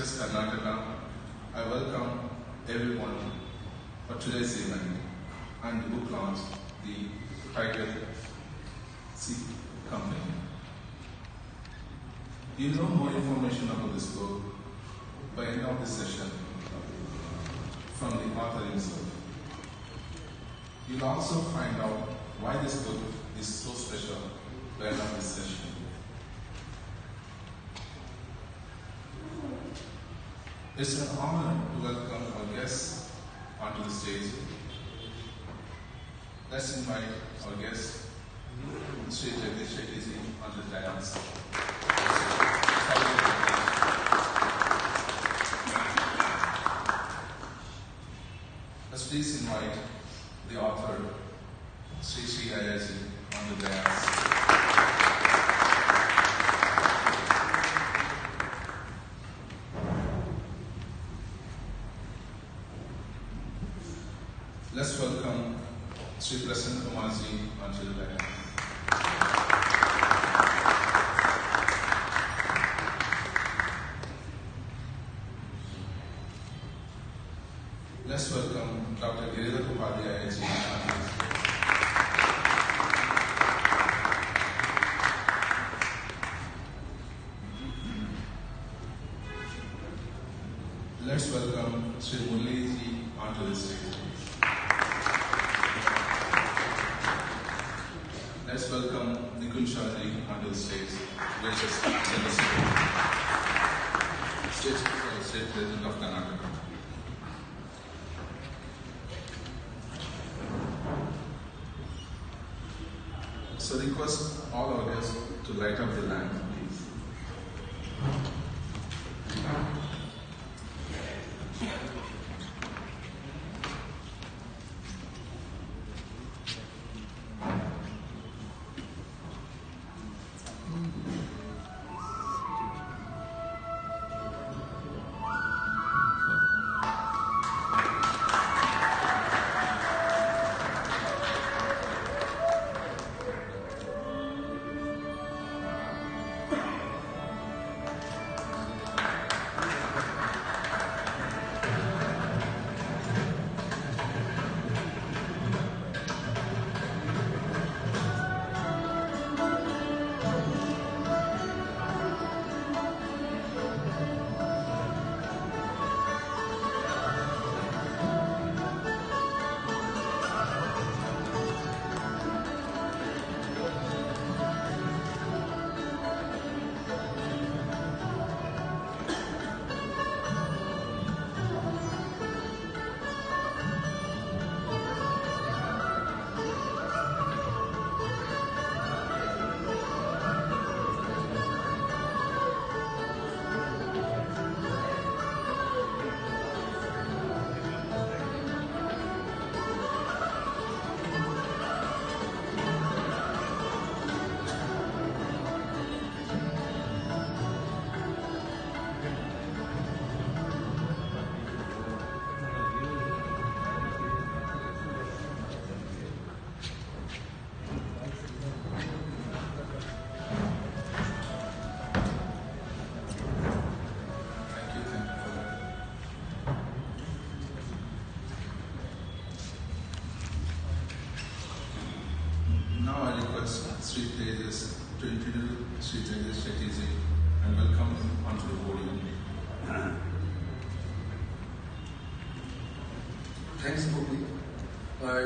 Karnataka, I welcome everyone for today's event and the book launch, the Tiger C Company. You'll know more information about this book by end of this session from the author himself. You'll also find out why this book is so special by end of this session. It's an honor to welcome our guests onto the stage. Let's invite our guest, Sri Jagdish Shetty onto the dais. Let's please invite the author, Sri Sri Iyerji,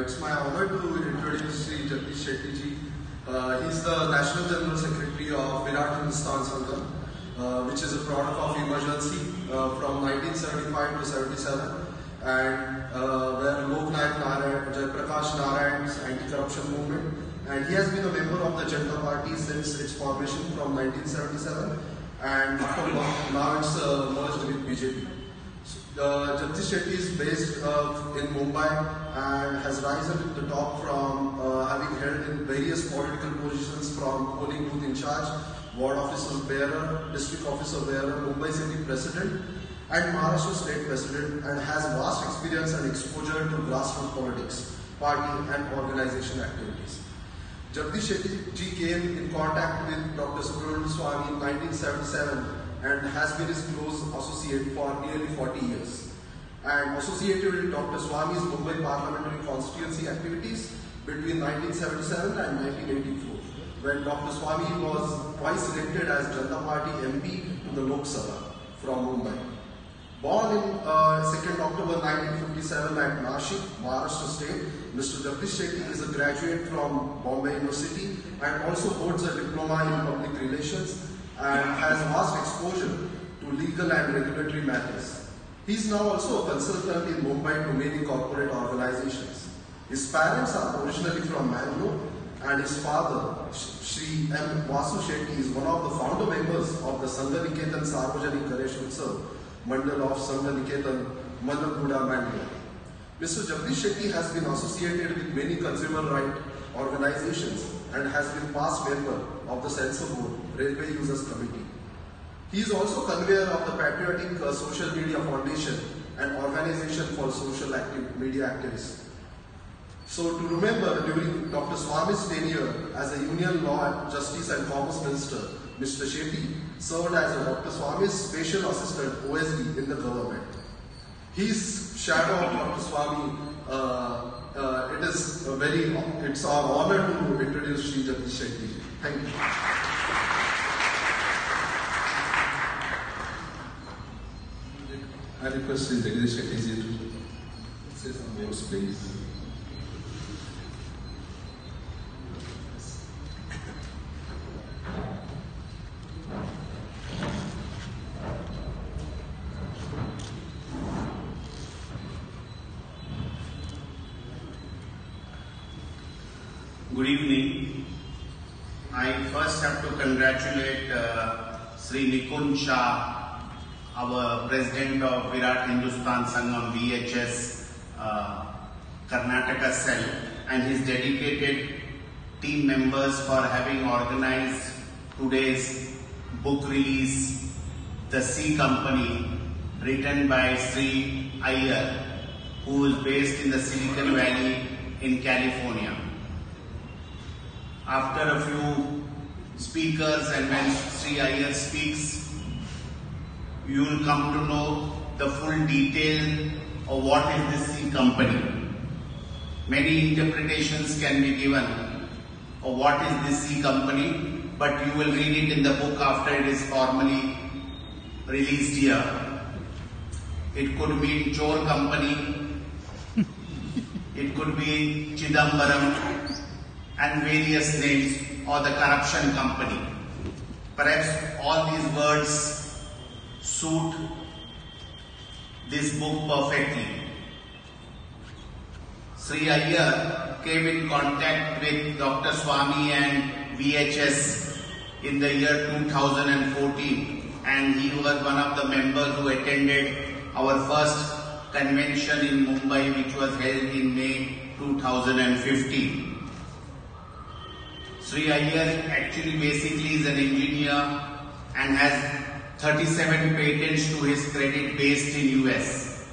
it's my honor to introduce Jagdish Shetty ji. Uh, he's the National General Secretary of Virat Hindustan Sangam, uh, which is a product of emergency uh, from 1975 to 77, and uh, where Lok Nayak Narayan, Jayaprakash Narayan's anti-corruption movement, and he has been a member of the Janata Party since its formation from 1977, and after now it's uh, merged with BJP. Uh, Jagdish Shetty is based uh, in Mumbai and has risen to the top from uh, having held in various political positions from polling booth in charge, ward officer bearer, district officer bearer, Mumbai city president and Maharashtra state president and has vast experience and exposure to grassroots politics, party and organization activities. Jagdish Shetty ji came in contact with Dr. Subramanian Swamy in 1977 and has been his close associate for nearly 40 years. And associated with Dr. Swamy's Mumbai parliamentary constituency activities between 1977 and 1984, when Dr. Swamy was twice elected as Janata Party MP in the Lok Sabha from Mumbai. Born in uh, 2nd October 1957 at Nashik, Maharashtra State, Mr. Jagdish Shetty is a graduate from Bombay University and also holds a diploma in public relations and has vast exposure to legal and regulatory matters. He is now also a consultant in Mumbai to many corporate organizations. His parents are originally from Mangalore and his father, Sri M. Vasu Shetty, is one of the founder members of the Sangha Niketan Sarvajanik Ganesh Utsav Mandal of Sangha Niketan, Mallapuda, Mangalore. Mr. Jagdish Shetty has been associated with many consumer rights organizations and has been past member of the Censor Board, Railway Users Committee. He is also convener of the Patriotic uh, Social Media Foundation, an organization for social active, media activists. So to remember, during Dr. Swamy's tenure as a Union Law, Justice and Commerce Minister, Mr. Shetty served as a Dr. Swamy's special assistant OSD in the government. His shadow of Dr. Swamy, uh, uh, it is very, it's our honor to introduce Sri Shetty. Thank you. To say some words, please. Good evening. I first have to congratulate uh, Sri Nikun Shah, our president of Virat Hindustan Sangam VHS uh, Karnataka cell, and his dedicated team members for having organized today's book release, The C Company, written by Sri Iyer, who is based in the Silicon Valley in California. After a few speakers and when Sri Iyer speaks, you will come to know the full detail of what is this C company. Many interpretations can be given of what is this C company, but you will read it in the book after it is formally released here. It could be Chor Company, it could be Chidambaram, and various names or the corruption company. Perhaps all these words suit this book perfectly. Sri Iyer came in contact with Dr. Swamy and VHS in the year 2014 and he was one of the members who attended our first convention in Mumbai which was held in May 2015. Sri Iyer actually basically is an engineer and has 37 patents to his credit based in US.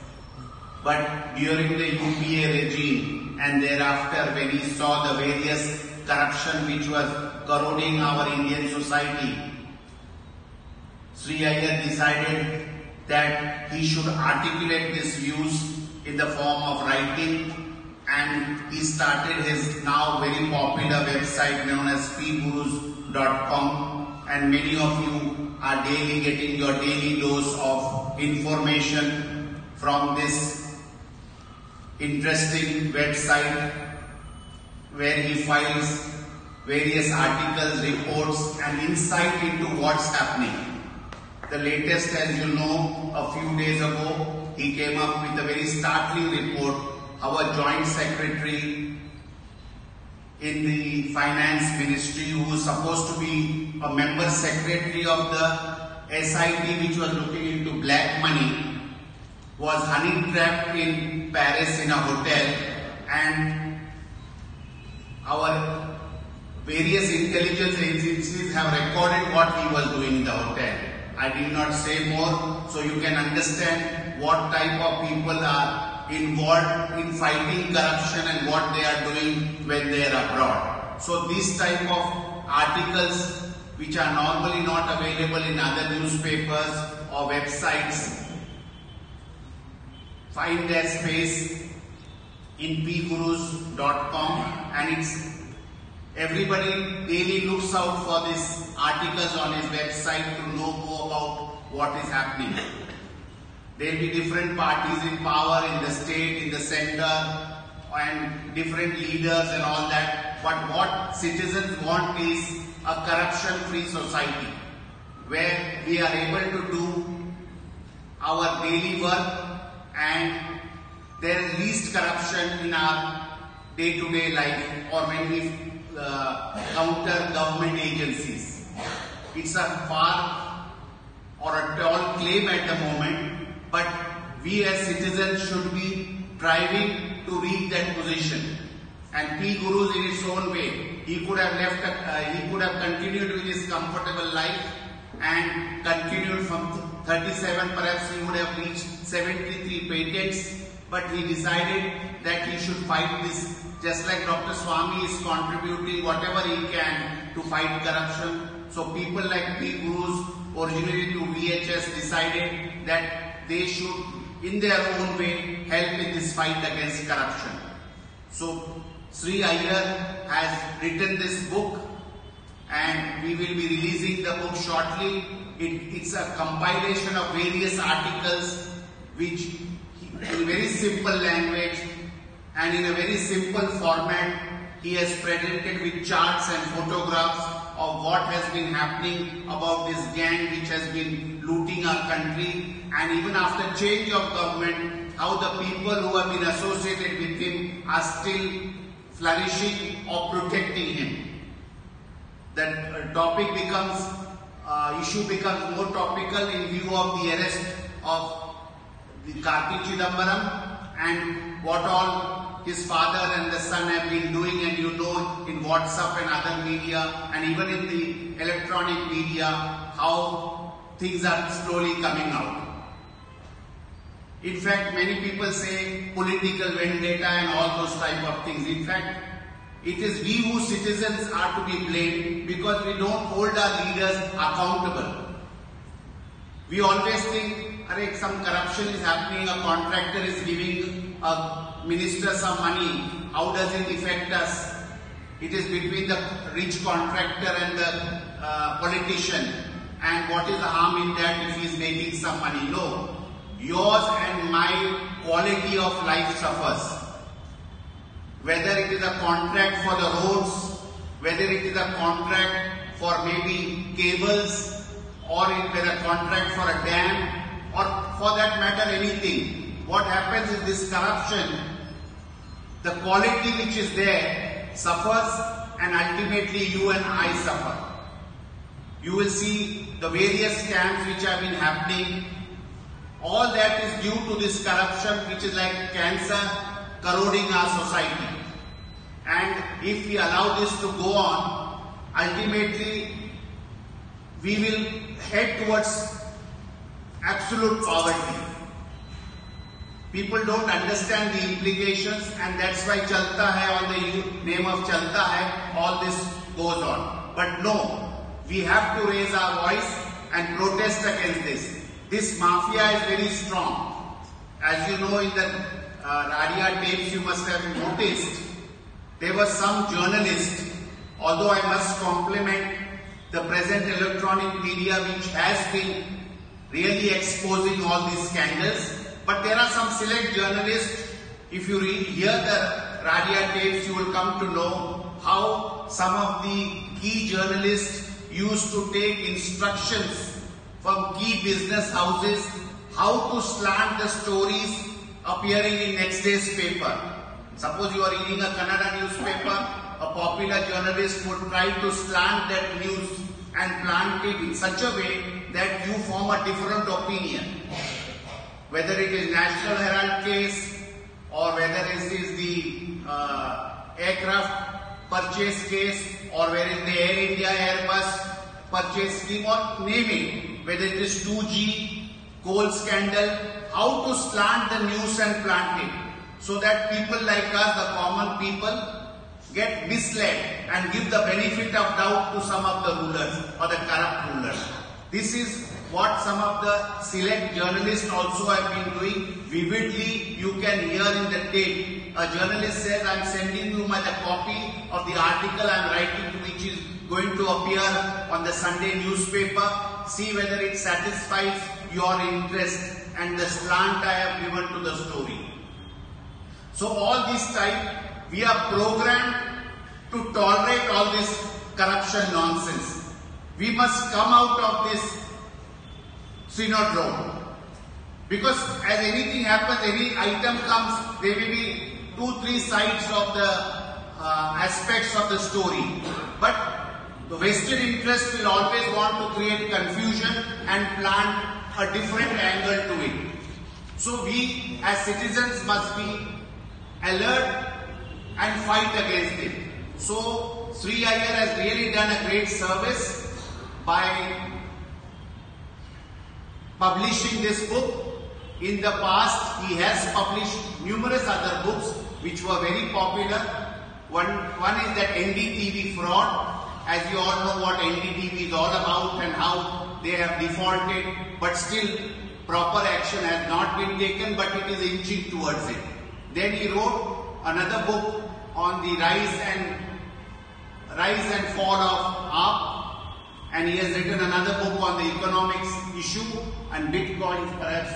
But during the UPA regime and thereafter when he saw the various corruption which was corroding our Indian society, Sri Iyer decided that he should articulate his views in the form of writing and he started his now very popular website known as pgurus.com and many of you are daily getting your daily dose of information from this interesting website where he files various articles, reports and insight into what's happening. The latest as you know a few days ago he came up with a very startling report our joint secretary in the finance ministry who was supposed to be a member secretary of the SIT which was looking into black money was honey trapped in Paris in a hotel and our various intelligence agencies have recorded what he was doing in the hotel. I did not say more so you can understand what type of people are involved in fighting corruption and what they are doing when they are abroad. So these type of articles which are normally not available in other newspapers or websites find their space in pgurus.com and it's everybody daily looks out for these articles on his website to know more about what is happening. There will be different parties in power in the state, in the center, and different leaders and all that. But what citizens want is a corruption-free society where we are able to do our daily work and there is least corruption in our day-to-day life or when we uh, counter government agencies. It's a far or a tall claim at the moment, but we as citizens should be striving to reach that position. And P. Gurus in his own way, he could have left, uh, he could have continued with his comfortable life and continued from 37, perhaps he would have reached 73 patents, but he decided that he should fight this just like Dr. Swamy is contributing whatever he can to fight corruption. So people like P. Gurus, originally to VHS, decided that they should, in their own way, help in this fight against corruption. So Sri Iyer has written this book and we will be releasing the book shortly. It, it's a compilation of various articles which in very simple language and in a very simple format he has presented with charts and photographs of what has been happening about this gang which has been looting our country and even after change of government how the people who have been associated with him are still flourishing or protecting him. That uh, topic becomes, uh, issue becomes more topical in view of the arrest of the Karti Chidambaram and what all his father and the son have been doing and you know in WhatsApp and other media and even in the electronic media how things are slowly coming out. In fact, many people say political vendetta and all those type of things. In fact, it is we who citizens are to be blamed because we don't hold our leaders accountable. We always think, Are, some corruption is happening, a contractor is giving a minister some money, how does it affect us? It is between the rich contractor and the uh, politician. And what is the harm in that if he is making some money? No. Yours and my quality of life suffers whether it is a contract for the roads, whether it is a contract for maybe cables, or it is a contract for a dam, or for that matter anything. What happens is this corruption, the quality which is there suffers and ultimately you and I suffer. You will see the various scams which have been happening. All that is due to this corruption which is like cancer corroding our society. And if we allow this to go on, ultimately we will head towards absolute poverty. People don't understand the implications and that's why Chalta Hai on the name of Chalta Hai, all this goes on. But no, we have to raise our voice and protest against this. This mafia is very strong. As you know in the uh, Radia tapes you must have noticed, there were some journalists, although I must compliment the present electronic media which has been really exposing all these scandals, but there are some select journalists, if you read, hear the Radia tapes, you will come to know how some of the key journalists used to take instructions from key business houses how to slant the stories appearing in next day's paper. Suppose you are reading a Kannada newspaper, a popular journalist would try to slant that news and plant it in such a way that you form a different opinion. Whether it is National Herald case or whether it is the uh, aircraft purchase case or is the Air India Airbus purchase scheme or name it, whether it is 2G, coal scandal, how to slant the news and plant it so that people like us, the common people, get misled and give the benefit of doubt to some of the rulers or the corrupt rulers. This is what some of the select journalists also have been doing. Vividly, you can hear in the tape, a journalist says, I'm sending you my the copy of the article I'm writing which is going to appear on the Sunday newspaper. See whether it satisfies your interest and the slant I have given to the story. So all this time, we are programmed to tolerate all this corruption nonsense. We must come out of this synodrome. Because as anything happens, any item comes, there may be two, three sides of the uh, aspects of the story. But the Western interest will always want to create confusion and plant a different angle to it. So we as citizens must be alert and fight against it. So Sri Iyer has really done a great service by publishing this book. In the past, he has published numerous other books which were very popular. One, one is that NDTV fraud. As you all know what NDTV is all about and how they have defaulted, but still proper action has not been taken, but it is inching towards it. Then he wrote another book on the rise and rise and fall of and he has written another book on the economics issue and Bitcoin, perhaps.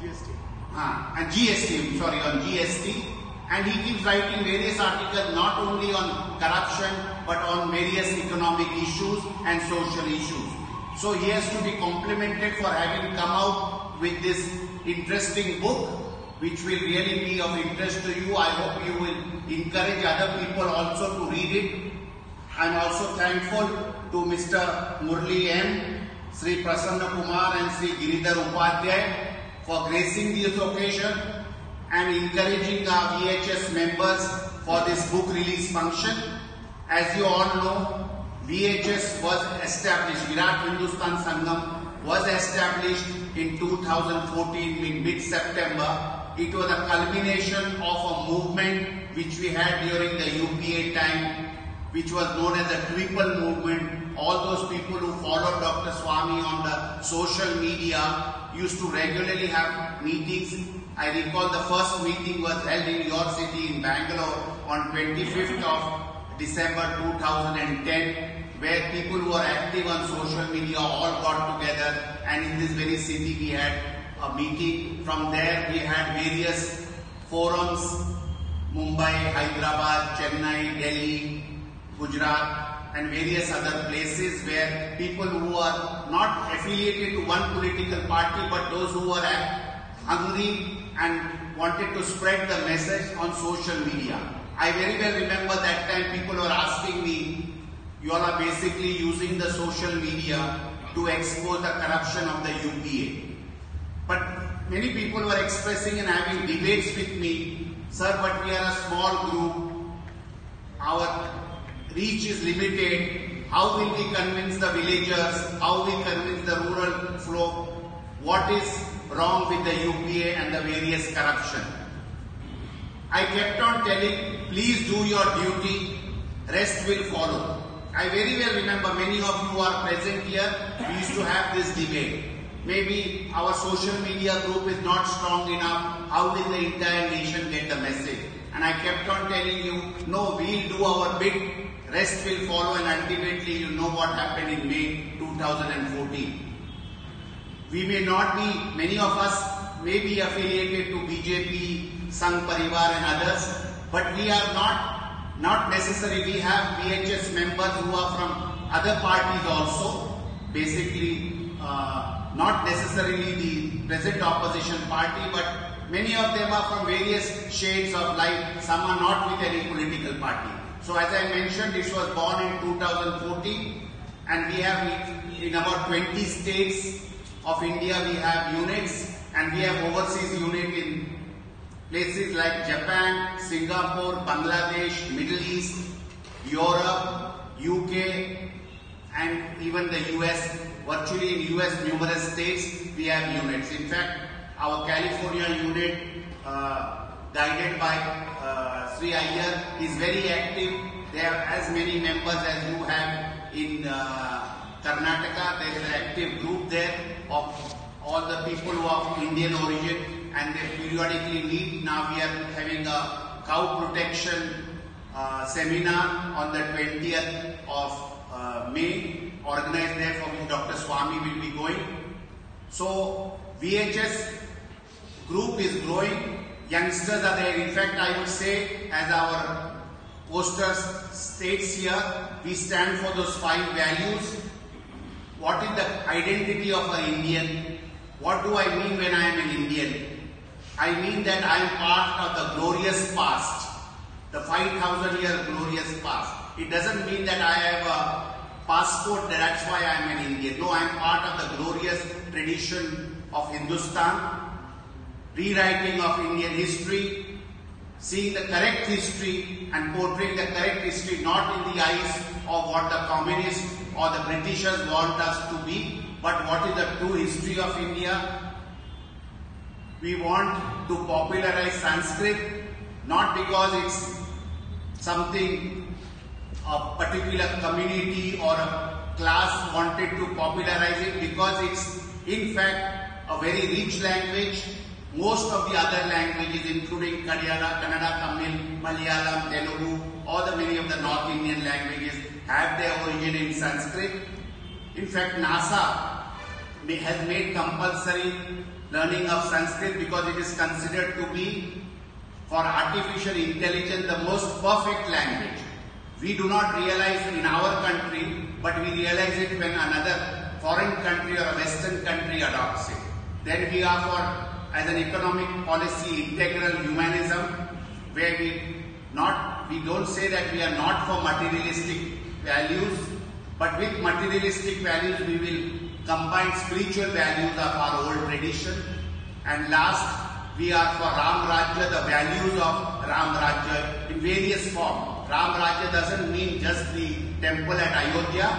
GST. Ah, and GST, sorry, on GST. And he keeps writing various articles not only on corruption but on various economic issues and social issues. So he has to be complimented for having come out with this interesting book which will really be of interest to you. I hope you will encourage other people also to read it. I'm also thankful to Mr. Murli M, Sri Prasanna Kumar and Sri Giridhar Upadhyay for gracing this occasion and encouraging our VHS members for this book release function. As you all know, VHS was established, Virat Hindustan Sangam was established in 2014 in mid-September. It was a culmination of a movement which we had during the UPA time which was known as the triple movement. All those people who followed Dr. Swamy on the social media used to regularly have meetings. I recall the first meeting was held in your city in Bangalore on 25th of December 2010 where people who are active on social media all got together and in this very city we had a meeting. From there we had various forums, Mumbai, Hyderabad, Chennai, Delhi, Gujarat and various other places where people who are not affiliated to one political party but those who are hungry and wanted to spread the message on social media. I very well remember that time people were asking me, you all are basically using the social media to expose the corruption of the UPA. But many people were expressing and having debates with me, sir, but we are a small group. Our reach is limited. How will we convince the villagers? How will we convince the rural flow? What is wrong with the UPA and the various corruption? I kept on telling, please do your duty, rest will follow. I very well remember many of you are present here, we used to have this debate. Maybe our social media group is not strong enough, how will the entire nation get the message? And I kept on telling you, no, we'll do our bit, rest will follow and ultimately you know what happened in May 2014. We may not be, many of us may be affiliated to BJP, Sangh Parivar and others, but we are not, not necessary. We have VHS members who are from other parties also, basically uh, not necessarily the present opposition party, but many of them are from various shades of life. Some are not with any political party. So as I mentioned, this was born in 2014 and we have in about 20 states of India we have units and we have overseas unit in places like Japan, Singapore, Bangladesh, Middle East, Europe, UK and even the US. Virtually in US numerous states we have units. In fact, our California unit uh, guided by uh, Sri Iyer is very active. They have as many members as you have in uh, Karnataka. There is an active group there of all the people who are of Indian origin and they periodically meet. Now we are having a cow protection uh, seminar on the 20th of uh, May organized there for which Dr. Swamy will be going. So VHS group is growing, youngsters are there. In fact, I would say as our poster states here, we stand for those five values. What is the identity of an Indian? What do I mean when I am an Indian? I mean that I am part of the glorious past, the 5000 year glorious past. It doesn't mean that I have a passport, that's why I am an Indian. No, I am part of the glorious tradition of Hindustan, rewriting of Indian history, seeing the correct history and portraying the correct history not in the eyes of what the communists or the Britishers want us to be, but what is the true history of India. We want to popularize Sanskrit not because it's something a particular community or a class wanted to popularize it because it's in fact a very rich language. Most of the other languages including Kannada, Kannada, Tamil, Malayalam, Telugu, all the many of the North Indian languages have their origin in Sanskrit. In fact, NASA has made compulsory learning of Sanskrit because it is considered to be for artificial intelligence the most perfect language. We do not realize in our country, but we realize it when another foreign country or a western country adopts it. Then we are for, as an economic policy, integral humanism, where we not, we don't say that we are not for materialistic values, but with materialistic values we will combine spiritual values of our old tradition. And last, we are for Ram Rajya, the values of Ram Rajya in various form Ram Rajya doesn't mean just the temple at Ayodhya.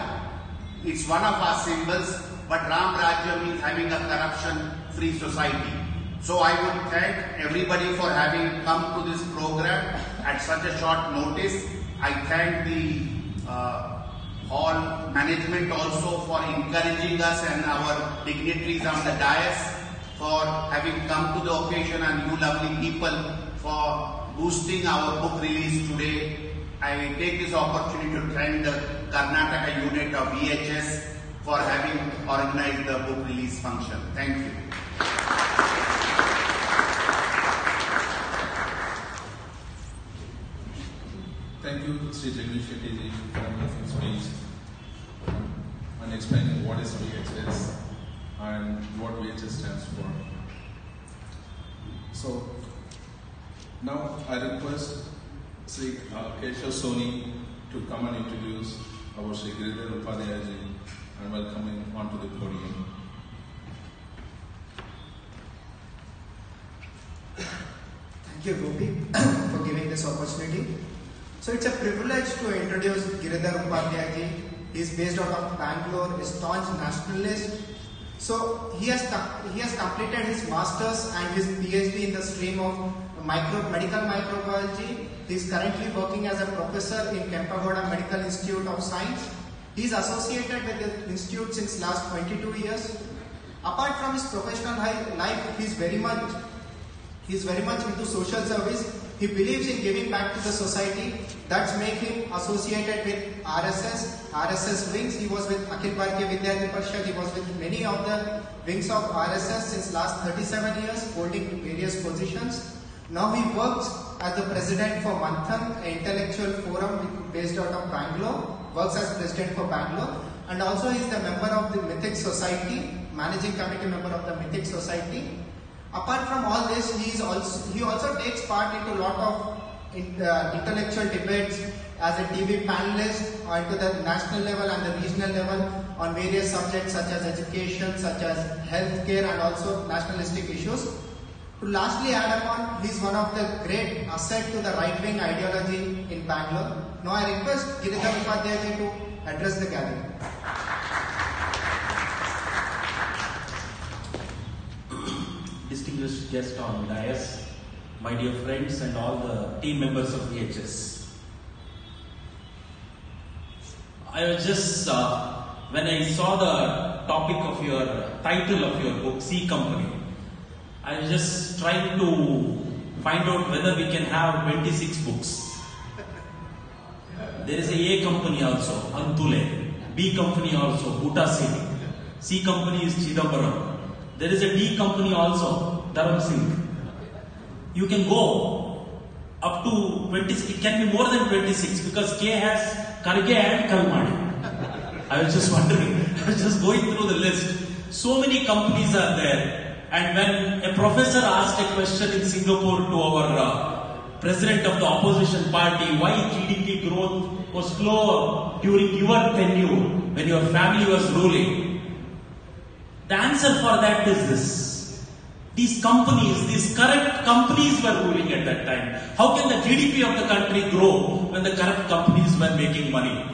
It's one of our symbols, but Ram Rajya means having a corruption-free society. So I would thank everybody for having come to this program at such a short notice. I thank the uh, hall management also for encouraging us and our dignitaries on the dais for having come to the occasion and you lovely people for boosting our book release today. I take this opportunity to thank the Karnataka unit of VHS for having organized the book release function. Thank you. Thank you, Sri Jagdish Shetty for a wonderful speech and explaining what is VHS and what VHS stands for. So, now I request Sri uh, Keshav Soni to come and introduce our Sri Giridhar Upadhyaya ji and welcome him onto the podium. Thank you, Gopi, for giving this opportunity. So it's a privilege to introduce Giridhar Upadhyaya ji. He's based out of Bangalore, a staunch nationalist. So he has he has completed his masters and his PhD in the stream of micro medical microbiology. He is currently working as a professor in Kempegowda Medical Institute of Science. He is associated with the institute since last 22 years. Apart from his professional life, he is very much he is very much into social service. He believes in giving back to the society. That's make him associated with RSS, RSS wings. He was with Akhil Bharatiya Vidyarthi Parishad. He was with many of the wings of RSS since last 37 years, holding various positions. Now he works as the president for Manthan, an intellectual forum based out of Bangalore. Works as president for Bangalore, and also he is the member of the Mythic Society, managing committee member of the Mythic Society. Apart from all this, he is also he also takes part into a lot of uh, intellectual debates as a TV panelist or to the national level and the regional level on various subjects such as education, such as healthcare, and also nationalistic issues. To lastly add upon, he is one of the great asset to the right-wing ideology in Bangalore. Now I request Giridhar Upadhyaya ji to address the gathering. Distinguished guest on dais, my dear friends, and all the team members of VHS. I was just, uh, when I saw the topic of your title of your book, C Company, I was just trying to find out whether we can have 26 books. There is a A company also, Antulay. B company also, Buta Singh. C company is Chidambaram. There is a D company also, Dharam Singh. You can go up to 26, it can be more than 26 because K has Kharge and Kalmadi. I was just wondering, I was just going through the list. So many companies are there. And when a professor asked a question in Singapore to our uh, president of the opposition party, why GDP growth was slower during your tenure when your family was ruling, the answer for that is this. These companies, these corrupt companies were ruling at that time. How can the GDP of the country grow when the corrupt companies were making money?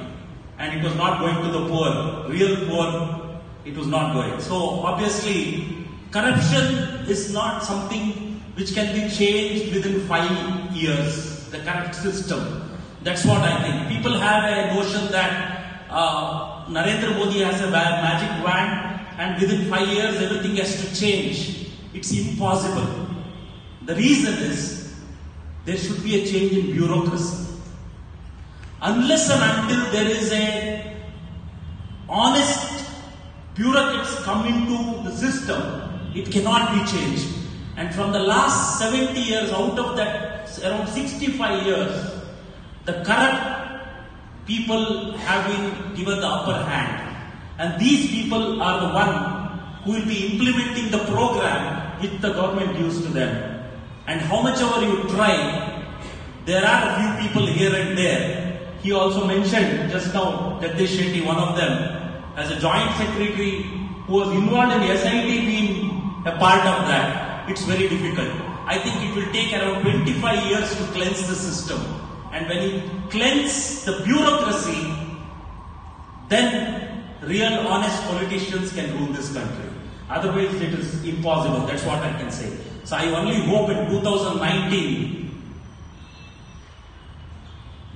And it was not going to the poor, real poor, it was not going. So obviously, corruption is not something which can be changed within five years. The corrupt system. That's what I think. People have a notion that uh, Narendra Modi has a magic wand and within five years everything has to change. It's impossible. The reason is there should be a change in bureaucracy. Unless and until there is a honest bureaucrats come into the system, it cannot be changed. And from the last 70 years, out of that around 65 years, the corrupt people have been given the upper hand. And these people are the one who will be implementing the program which the government gives to them. And how much ever you try, there are a few people here and there. He also mentioned just now Jagdish Shetty, one of them, as a joint secretary who was involved in SIT being a part of that. It's very difficult. I think it will take around 25 years to cleanse the system. And when you cleanse the bureaucracy, then real honest politicians can rule this country. Otherwise, it is impossible. That's what I can say. So I only hope in 2019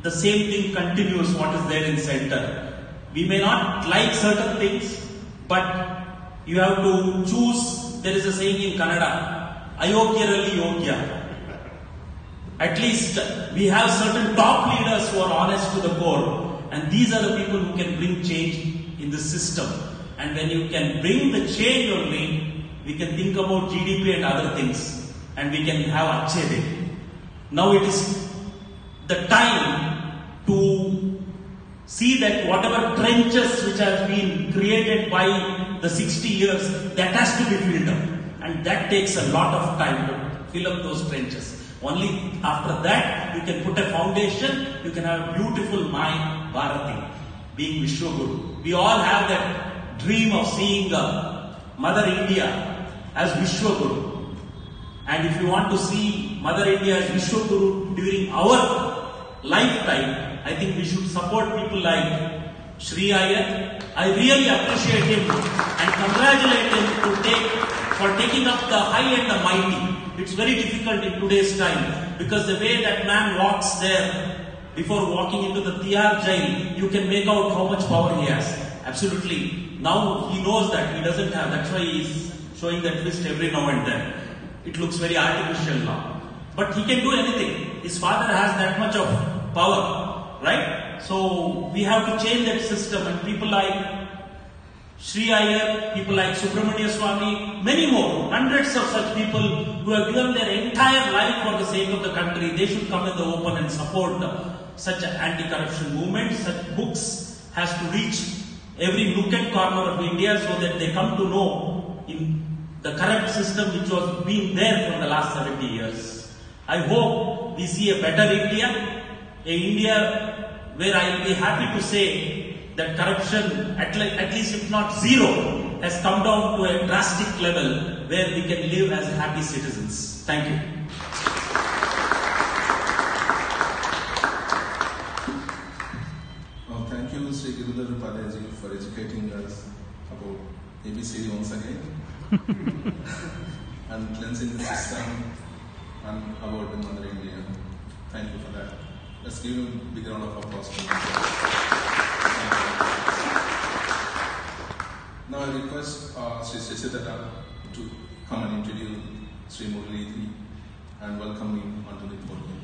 the same thing continues what is there in center. We may not like certain things, but you have to choose. There is a saying in Kannada, Ayogyarali Yogya. At least we have certain top leaders who are honest to the core, and these are the people who can bring change in the system. And when you can bring the change only, we can think about GDP and other things, and we can have Achede. Now it is the time to see that whatever trenches which have been created by the 60 years, that has to be filled up. And that takes a lot of time to fill up those trenches. Only after that, you can put a foundation, you can have a beautiful mind, Bharati, being Vishwaguru. We all have that dream of seeing Mother India as Vishwaguru. And if you want to see Mother India as Vishwaguru during our lifetime, I think we should support people like Sri Iyer. I really appreciate him and congratulate him to take for taking up the high and the mighty. It's very difficult in today's time because the way that man walks there before walking into the Tihar jail, you can make out how much power he has. Absolutely. Now he knows that he doesn't have. That's why he's showing that twist every now and then. It looks very artificial now. But he can do anything. His father has that much of power, right? So we have to change that system and people like Sri Iyer, people like Subramanian Swamy, many more, hundreds of such people who have given their entire life for the sake of the country, they should come in the open and support such anti-corruption movement. Such books has to reach every nook and corner of India so that they come to know in the corrupt system which was being there for the last 70 years. I hope we see a better India, a India where I will be happy to say that corruption, at, le- at least if not zero, has come down to a drastic level where we can live as happy citizens. Thank you. About ABCD once again and cleansing the system and award in Mother India. Thank you for that. Let's give him a big round of applause. Now I request uh, Sri Shashidhara to come and introduce Sri Murali and welcome him onto the podium.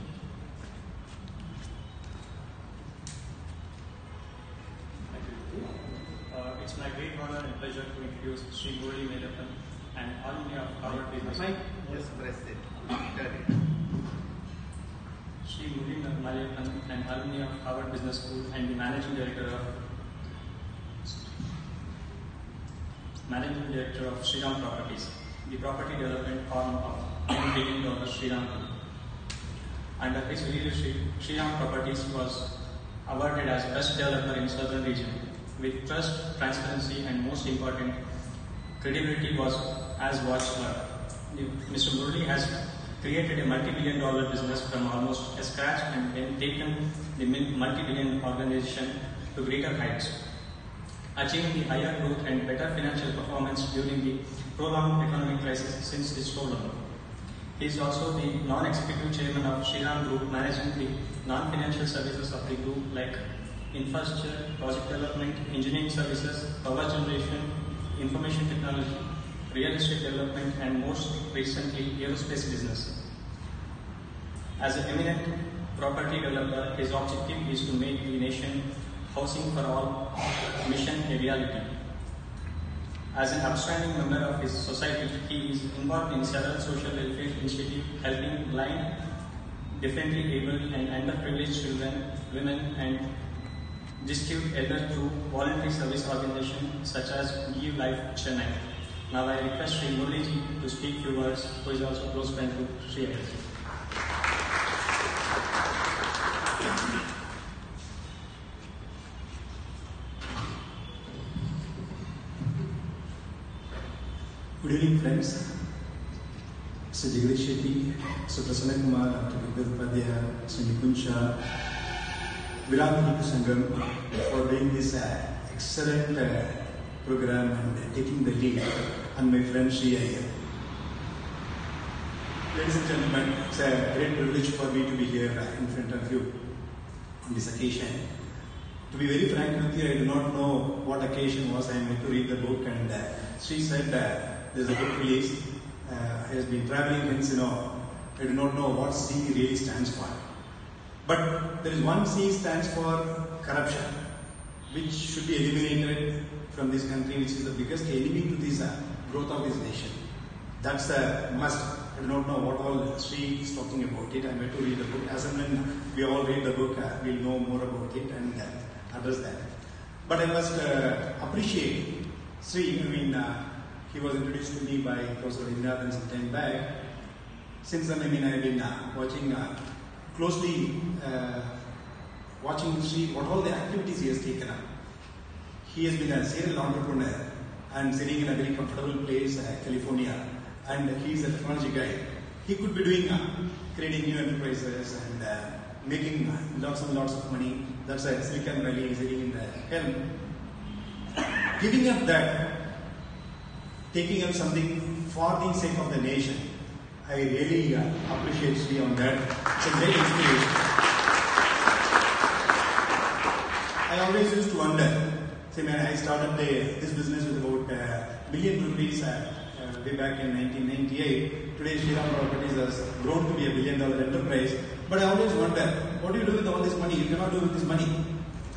It's my great honor and pleasure to introduce Sri Murali Malayappan, an alumni of Harvard Business School. Just press it. Sri Murali Malayappan, an alumni of Harvard Business School and the managing director of managing director of Shriram Properties, the property development arm of $10 billion Shriram Group. Under his leadership, Shriram Properties was awarded as best developer in southern region. With trust, transparency, and most important, credibility was as watchword. Uh, Mr. Murali has created a multi-billion dollar business from almost a scratch and then taken the multi-billion organization to greater heights achieving the higher growth and better financial performance during the prolonged economic crisis since its slowdown. He is also the non-executive chairman of Shriram Group, managing the non-financial services of the group like infrastructure, project development, engineering services, power generation, information technology, real estate development, and most recently, aerospace business. As an eminent property developer, his objective is to make the nation housing for all mission a reality. As an upstanding member of his society, he is involved in several social welfare initiatives helping blind, differently able and underprivileged children, women and district elders to voluntary service organizations such as Give Life Chennai. Now I request Sri Murli to speak few words, who is also close friend to Sri. Good evening, friends. Mr. Jagadish Shetty, Mr. Prasanna Kumar, Dr. Upadhyaya, Mr. Nikun Shah, Virat Hindu Sangam for doing this uh, excellent uh, program and taking the lead, and my friend Iyer. Ladies and gentlemen, it's a great privilege for me to be here uh, in front of you on this occasion. To be very frank with you, I do not know what occasion was. I am yet to read the book, and uh, she said uh, there's a book released. Uh, has been traveling hence, you know, I do not know what C really stands for. But there is one C stands for corruption, which should be eliminated from this country, which is the biggest enemy to this uh, growth of this nation. That's a must. I do not know what all Sri is talking about it. I'm yet to read the book. As and when we all read the book, uh, we'll know more about it and uh, address that. But I must uh, appreciate Sri. I mean, uh, he was introduced to me by Professor Indranathan some time back. Since then, I mean, I've been uh, watching uh, closely, uh, watching Sri, what all the activities he has taken up. He has been a serial entrepreneur and sitting in a very comfortable place, California, and he is a technology guy. He could be doing uh, creating new enterprises and uh, making lots and lots of money. That's a Silicon Valley sitting in the helm. Giving up that, taking up something for the sake of the nation, I really uh, appreciate Sri on that. It's a great inspiration. I always used to wonder. See, when I started the, this business with about uh, million rupees uh, uh, way back in 1998. Today, Shriram Properties has grown to be a billion dollar enterprise. But I always wonder, what do you do with all this money? You cannot do with this money.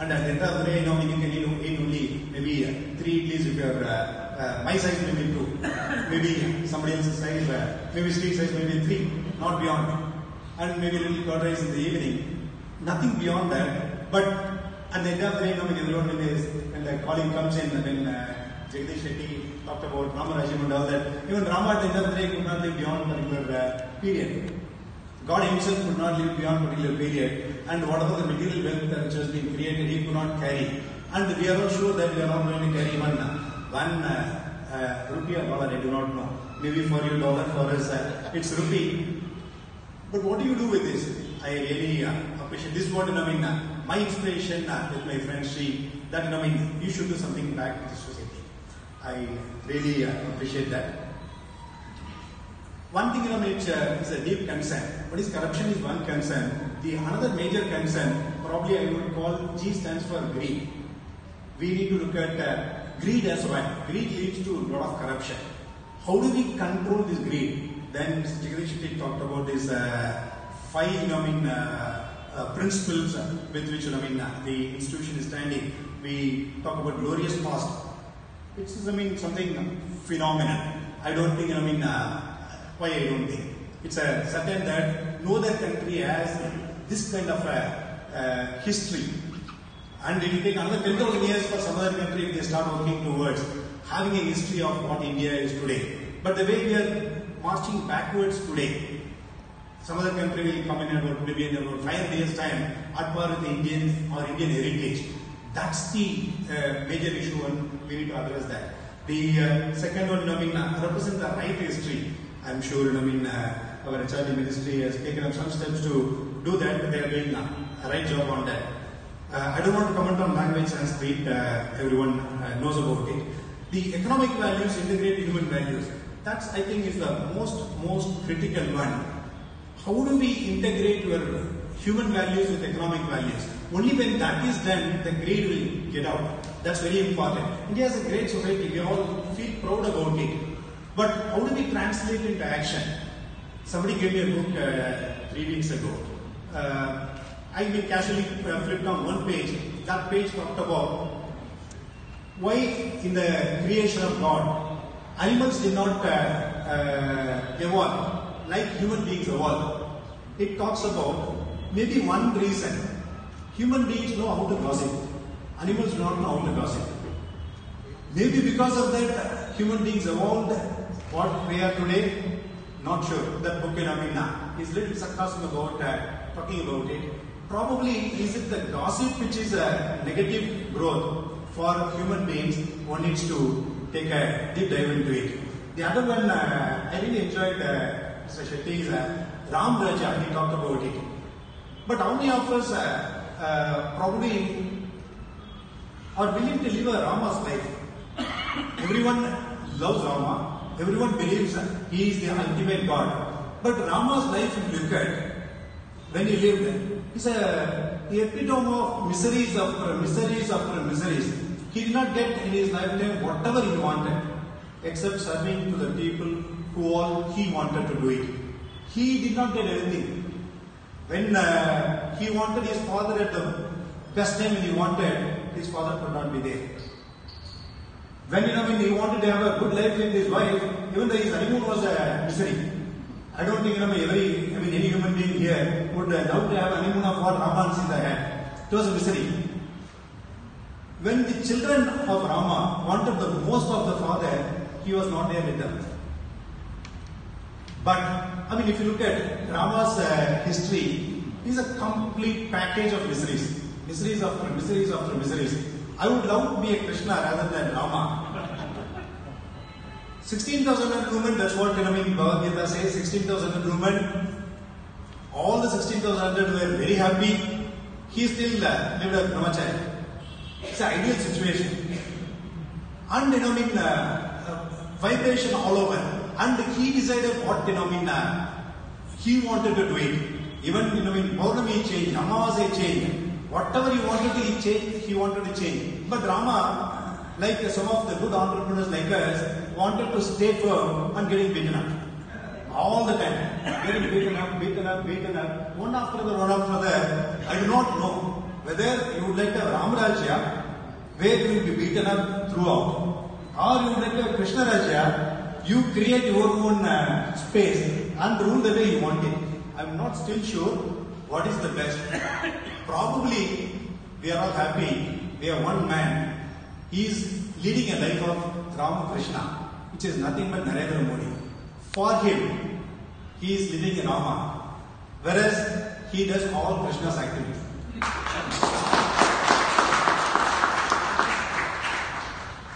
And at the end of the day, you know, you can eat only maybe uh, three idlis if you're uh, uh, my size, maybe two. Maybe somebody else's size, uh, maybe street size, maybe three, not beyond. And maybe a little rice in the evening. Nothing beyond that. But at the end of the day, the Lord is, when the calling comes in, when uh, Jagdish Shetty talked about Rama Rajya and all that, even Rama at the end of the day could not live beyond particular uh, period. God himself could not live beyond particular period, and whatever the material wealth which has been created, he could not carry. And we are all sure that we are not going to carry one, one uh, uh, rupee or dollar, I do not know. Maybe for you dollar, for us uh, it's rupee. But what do you do with this? I really uh, appreciate this. is What I mean, uh, my inspiration uh, with my friend Sri, that I mean, you should do something back to the society. I really uh, appreciate that. one thing, you know, it's a, it's a deep concern. What is corruption is one concern. The another major concern, probably I would call G stands for greed. We need to look at uh, greed as well. Greed leads to a lot of corruption. How do we control this greed? Then Mr. Shetty talked about this uh, five, you know, I mean, uh, uh, principles with which, you know, I mean, uh, the institution is standing. We talk about glorious past. It's, I mean, something phenomenal. I don't think, I mean, uh, why I don't think. It's a certain that no other country has this kind of a, uh, history. And it will take another 10,000 years for some other country if they start working towards having a history of what India is today. But the way we are marching backwards today, some other country will come in about maybe in about five years time at par with the Indian or Indian heritage. That's the uh, major issue and we need to address that. The uh, second one, I mean, uh, represent the right history. I'm sure, I mean, uh, our HRD ministry has taken up some steps to do that, but they are doing a right job on that. Uh, I don't want to comment on language Sanskrit, uh, everyone uh, knows about it. The economic values integrate human values. That's, I think, is the most, most critical one. How do we integrate your human values with economic values? Only when that is done, the grade will get out. That's very important. India is a great society. We all feel proud about it. But how do we translate into action? Somebody gave me a book uh, three weeks ago. Uh, I will casually uh, flipped on one page. That page talked about why in the creation of God, animals did not uh, uh, evolve like human beings evolve. It talks about maybe one reason. Human beings know how to gossip. Animals do not know how to gossip. Maybe because of that, human beings evolved what we are today. Not sure. That book in Amina is little sarcasm about uh, talking about it. Probably is it the gossip which is a negative growth for human beings? One needs to take a deep dive into it. The other one uh, I really enjoyed uh, Mr. Shetty's uh, Ram Raja. He talked about it. But how many of us uh, uh, probably are willing to live a Rama's life? Everyone loves Rama. Everyone believes he is the ultimate God. But Rama's life, if you look at when he lived, is a the epitome of miseries after miseries after miseries. He did not get in his lifetime whatever he wanted, except serving to the people who all he wanted to do it. He did not get anything. When uh, he wanted his father at the best time when he wanted, his father could not be there. When you know when he wanted to have a good life with his wife, even though his honeymoon was a misery. I don't think you know every I mean any human being here would love to have honeymoon of what Rama in the hand. It was a misery. When the children of Rama wanted the most of the father, he was not there with them. But I mean, if you look at Rama's uh, history, he's a complete package of miseries, miseries after miseries after miseries. I would love to be a Krishna rather than Rama. 16,000 women, that's what I mean, Bhagavad Gita says, 16,000 women. All the 16,000 were very happy. He still uh, lived a brahmachari. It's an ideal situation. And you know, mean, uh, vibration all over. And he decided what you know, mean, uh, he wanted to do it. Even you know, I mean, Paurnami changed, Amavasya changed. Whatever he wanted to he change, he wanted to change. But Rama, like some of the good entrepreneurs like us, wanted to stay firm and getting beaten up. All the time. Getting beaten up, beaten up, beaten up. One after the one after the. I do not know whether you would like a Ram Rajya where you will be beaten up throughout. Or you would like a Krishna Rajya, you create your own uh, space and rule the way you want it. I am not still sure what is the best. Probably we are all happy. We are one man. He is leading a life of Ramakrishna, which is nothing but Narendra Modi. For him, he is living in Rama, whereas he does all Krishna's activities.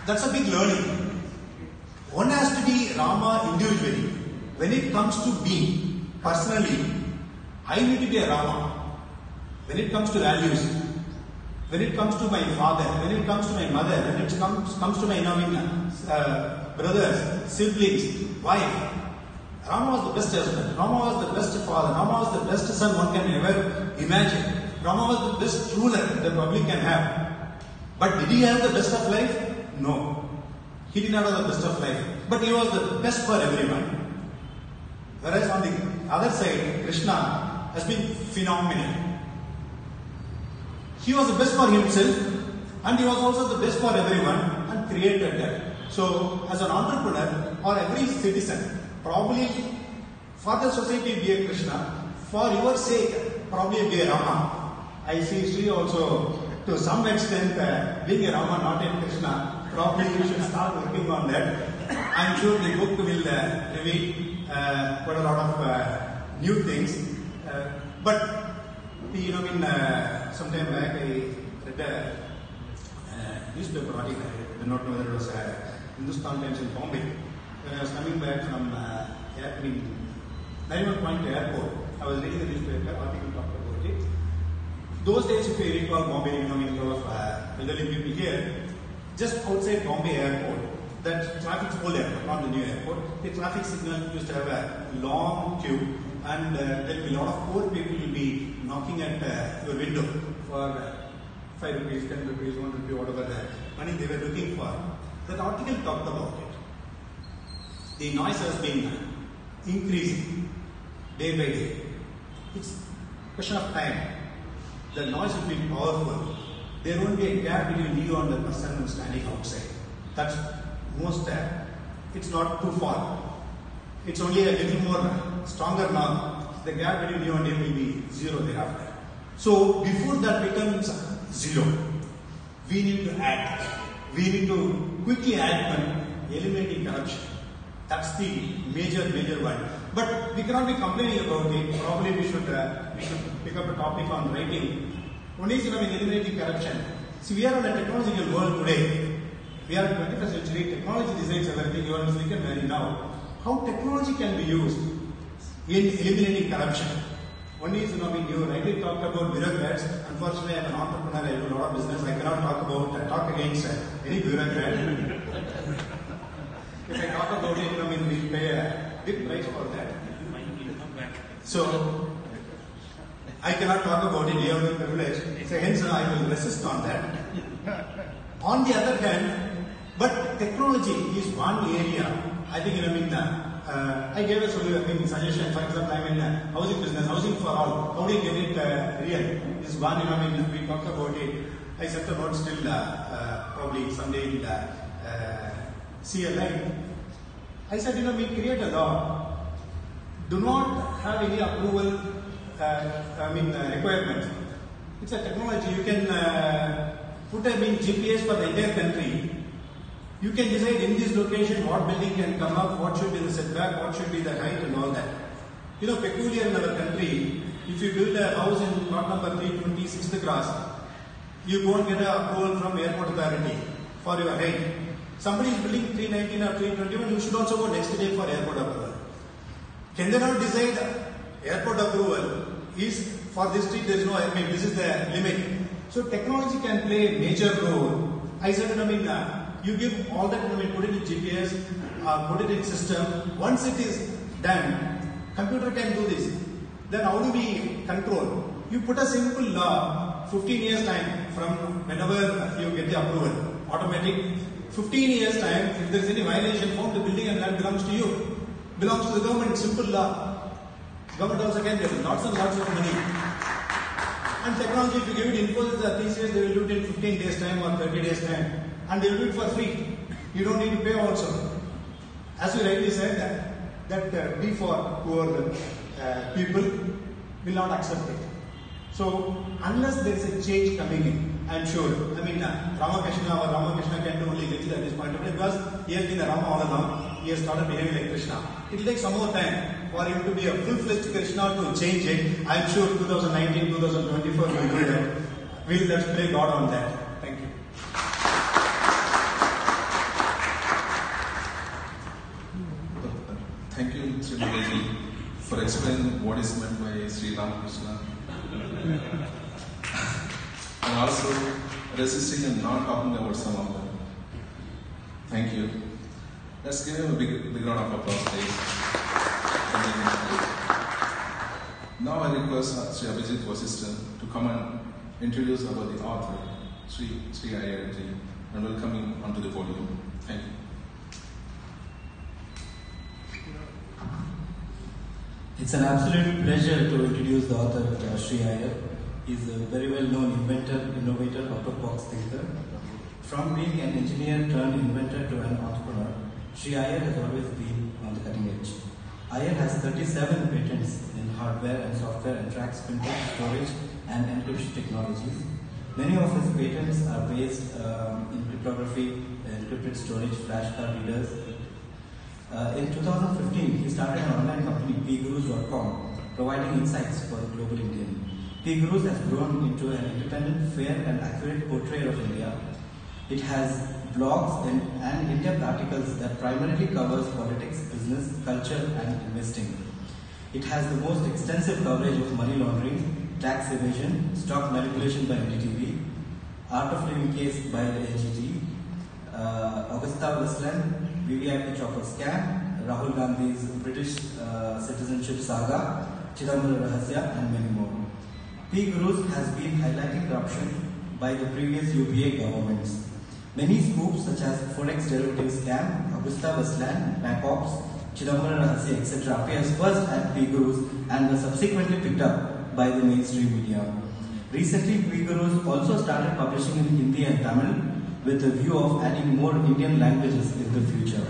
That's a big learning. One has to be Rama individually. When it comes to me, personally, I need to be a Rama. When it comes to values, when it comes to my father, when it comes to my mother, when it comes, comes to my you uh, brothers, siblings, wife, Rama was the best husband. Rama was the best father. Rama was the best son one can ever imagine. Rama was the best ruler the public can have. But did he have the best of life? No. He did not have the best of life. But he was the best for everyone. Whereas on the other side, Krishna has been phenomenal. He was the best for himself and he was also the best for everyone and created that. So, as an entrepreneur or every citizen, probably for the society be a Krishna, for your sake, probably be a Rama. I see Sri also, to some extent, uh, being a Rama, not a Krishna, probably you should start working on that. I'm sure the book will uh, reveal uh, quite a lot of uh, new things. Uh, but, you know, in uh, some time back, I read a uh, newspaper article. I did not know that it was uh, Hindustan Times in Bombay. When I was coming back from uh, airport, in Nariman Point Airport, I was reading the newspaper article talked about it. Those days, if you recall, Bombay, you know, in a lot of uh, elderly people here, just outside Bombay Airport, that traffic old airport, not the new airport, the traffic signal used to have a long queue, and uh, there will be a lot of poor people will be knocking at uh, your window for uh, five rupees, ten rupees, one rupee, whatever the money they were looking for. That article talked about it. The noise has been increasing day by day. It's a question of time. The noise will be powerful. There won't be a gap between you and the person who's standing outside. That's most there. it's not too far. It's only a little more stronger now. The gap between you and him will be zero thereafter. So before that becomes zero, we need to act. We need to quickly act on eliminating corruption. That's the major, major one. But we cannot be complaining about it. Probably we should uh, we should pick up a topic on writing. One is you know, in eliminating corruption. See, we are in a technological world today. We are in 21st century. Technology decides everything. You are in Silicon Valley now. How technology can be used in eliminating corruption? One is, you know, I mean, you rightly talked about bureaucrats. Unfortunately, I'm an entrepreneur. I do a lot of business. I cannot talk about uh, talk against uh, any bureaucrat. If I talk about it, I mean, we pay a big price for that. So, I cannot talk about it. You have the privilege. So, hence, I will resist on that. On the other hand, but technology is one area. I think, you know, I mean, uh, I gave a I mean, suggestion. For example, I'm in uh, housing business, housing for all. How do you get it uh, real? Is one, you know, I mean, we talked about it. I sent a note still, probably someday in uh, uh, CLI. I said, you know, we create a law. Do not have any approval, uh, I mean, uh, requirement. It's a technology. You can uh, put a mean GPS for the entire country. You can decide in this location what building can come up, what should be the setback, what should be the height and all that. You know, peculiar in our country, if you build a house in plot number 326 cross, you go and get an approval from airport authority for your height. Somebody is building 319 or 321, you should also go next day for airport approval. Can they not decide airport approval is for this street there is no, I mean, this is the limit. So technology can play a major role. I said, I mean, you give all that, I mean, put it in GPS, uh, put it in system. Once it is done, computer can do this. Then how do we control? You put a simple law, 15 years time from whenever you get the approval, automatic. 15 years time, if there is any violation found, the building and land belongs to you. Belongs to the government, simple law. Government also can get lots and lots of money. And technology, if you give it Infosys or TCS, they will do it in 15 days time or 30 days time. And they will do it for free. You don't need to pay also. As you rightly said, that, that uh, for poor uh, people will not accept it. So, unless there is a change coming in, I'm sure. I mean, uh, Ramakrishna or Ramakrishna can do only little at this point of time because he has been a Rama all along. He has started behaving like Krishna. It will take some more time for him to be a full-fledged Krishna to change it. I'm sure 2019, 2024 will do that. We'll let's pray God on that. Thank you. Thank you, Sri for explaining what is meant by Sri Ramakrishna. Also resisting and not talking about some of them. Thank you. Let's give him a big, big round of applause, please. Now I request uh, Sri Abhijit Vasistan to come and introduce about the author, Sri Sri IIT, and welcome him onto the podium. Thank you. It's an absolute pleasure to introduce the author uh, Sri Iyer. He's a very well known inventor, innovator, out of box thinker. From being an engineer turned inventor to an entrepreneur, Sri Iyer has always been on the cutting edge. Iyer has 37 patents in hardware and software and tracks printing, storage, and encryption technologies. Many of his patents are based um, in cryptography, encrypted storage, flashcard readers, uh, in 2015, he started an online company, pgurus.com, providing insights for the global Indian. Pgurus has grown into an independent, fair, and accurate portrayal of India. It has blogs and, and in-depth articles that primarily covers politics, business, culture, and investing. It has the most extensive coverage of money laundering, tax evasion, stock manipulation by NDTV, art of living case by the NGT, uh, AgustaWestland, VVIP chopper scam, Rahul Gandhi's British uh, citizenship saga, Chidambaram Rahasya, and many more. P Gurus has been highlighting corruption by the previous UPA governments. Many scoops such as Forex derivative scam, AgustaWestland, Backops, Chidambaram Rahasya, etc. appears first at P Gurus and were subsequently picked up by the mainstream media. Recently, P Gurus also started publishing in Hindi and Tamil with a view of adding more Indian languages in the future.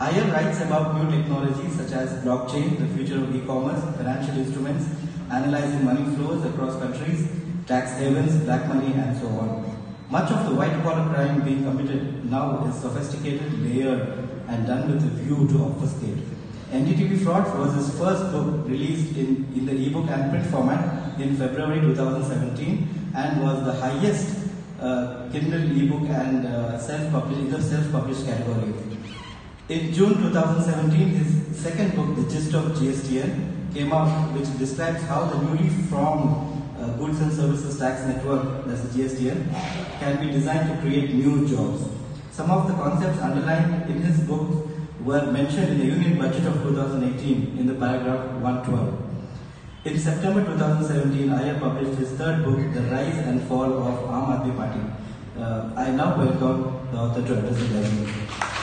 Iyer writes about new technologies such as blockchain, the future of e-commerce, financial instruments, analyzing money flows across countries, tax havens, black money, and so on. Much of the white-collar crime being committed now is sophisticated, layered, and done with a view to obfuscate. NDTV Fraud was his first book released in, in the ebook and print format in February 2017 and was the highest uh, Kindle ebook and uh, self-published in the self-published category. In June 2017, his second book, The Gist of GSTN, came up which describes how the newly formed uh, Goods and Services Tax Network, that's the GSTN, can be designed to create new jobs. Some of the concepts underlined in his book were mentioned in the Union Budget of 2018 in the paragraph 112. In September 2017, Iyer published his third book, The Rise and Fall of Aam Aadmi Party. Uh, I now welcome the author to address the gathering.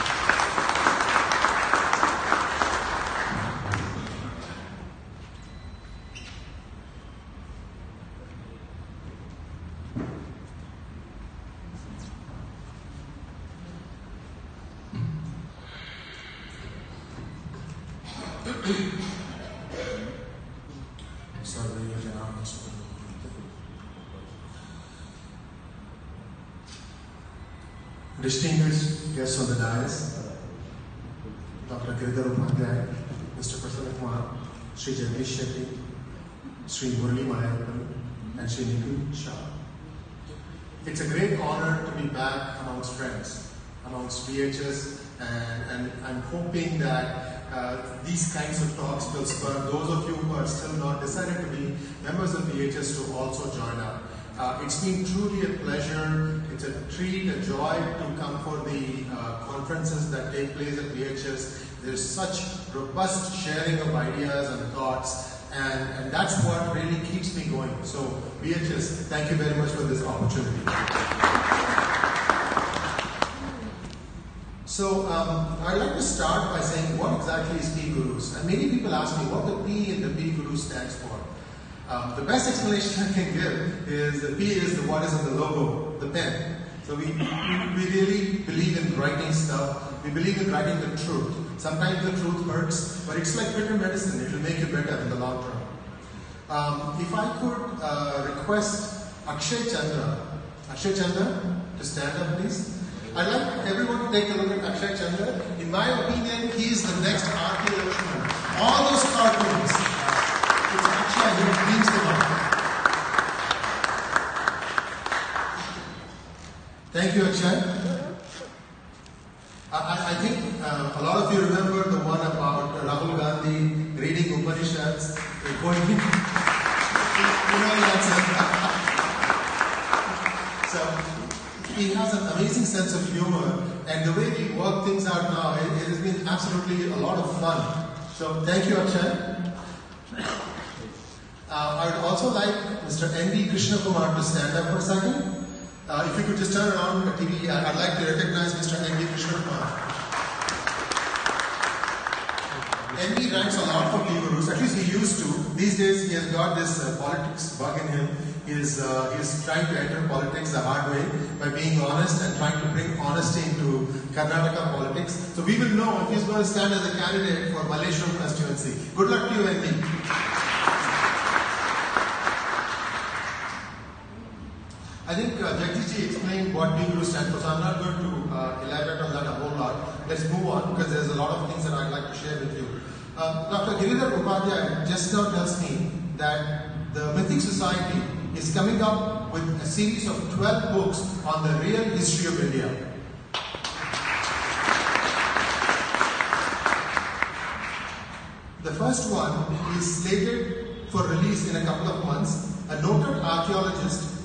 Distinguished guests on the dais, Dr. Giridhar Upadhyay, Mr. Prasanna Kumar, Sri Jagdish Shetty, Sri Murali Malayappan, and Sri Nikhil Shah. It's a great honor to be back amongst friends, amongst VHS, and, and I'm hoping that uh, these kinds of talks will spur those of you who are still not decided to be members of VHS to also join up. Uh, it's been truly a pleasure, it's a treat, a joy to come for the uh, conferences that take place at VHS. There's such robust sharing of ideas and thoughts, and, and that's what really keeps me going. So, VHS, thank you very much for this opportunity. So, um, I'd like to start by saying what exactly is P Gurus? And many people ask me what the P in the P Guru stands for. Um, the best explanation I can give is the P is the what is in the logo, the pen. So we, we really believe in writing stuff. We believe in writing the truth. Sometimes the truth hurts, but it's like bitter medicine. It will make you better in the long term. Um, if I could uh, request Akshay Chandra, Akshay Chandra, to stand up, please. I'd like everyone to take a look at Akshay Chandra. In my opinion, he is the next R.K. Laxman. All those cartoons, it's Akshay who brings them up. Thank you, Akshay. I, I, think uh, a lot of you remember the one about Rahul Gandhi reading Upanishads, uh, you know answer. so he has an amazing sense of humor, and the way we work things out now, it, it has been absolutely a lot of fun. So thank you, Akshay. Uh, I would also like Mr. N.V. Krishna Kumar to stand up for a second. Uh, if you could just turn around the TV, I- I'd like to recognize Mr. Krishna Kumar. N.V. writes a lot for P-Gurus, at least he used to. These days he has got this uh, politics bug in him. He is, uh, is trying to enter politics the hard way by being honest and trying to bring honesty into Karnataka politics. So we will know if he's going to stand as a candidate for Malleshwaram constituency. Good luck to you, N.V. I think uh, Jagdishji explained what P-Guru stands for, so I'm not going to uh, elaborate on that a whole lot. Let's move on because there's a lot of things that I'd like to share with you. Uh, Dr. Giridhar Upadhyay just now tells me that the Mythic Society is coming up with a series of 12 books on the real history of India. The first one is slated for release in a couple of months. A noted archaeologist?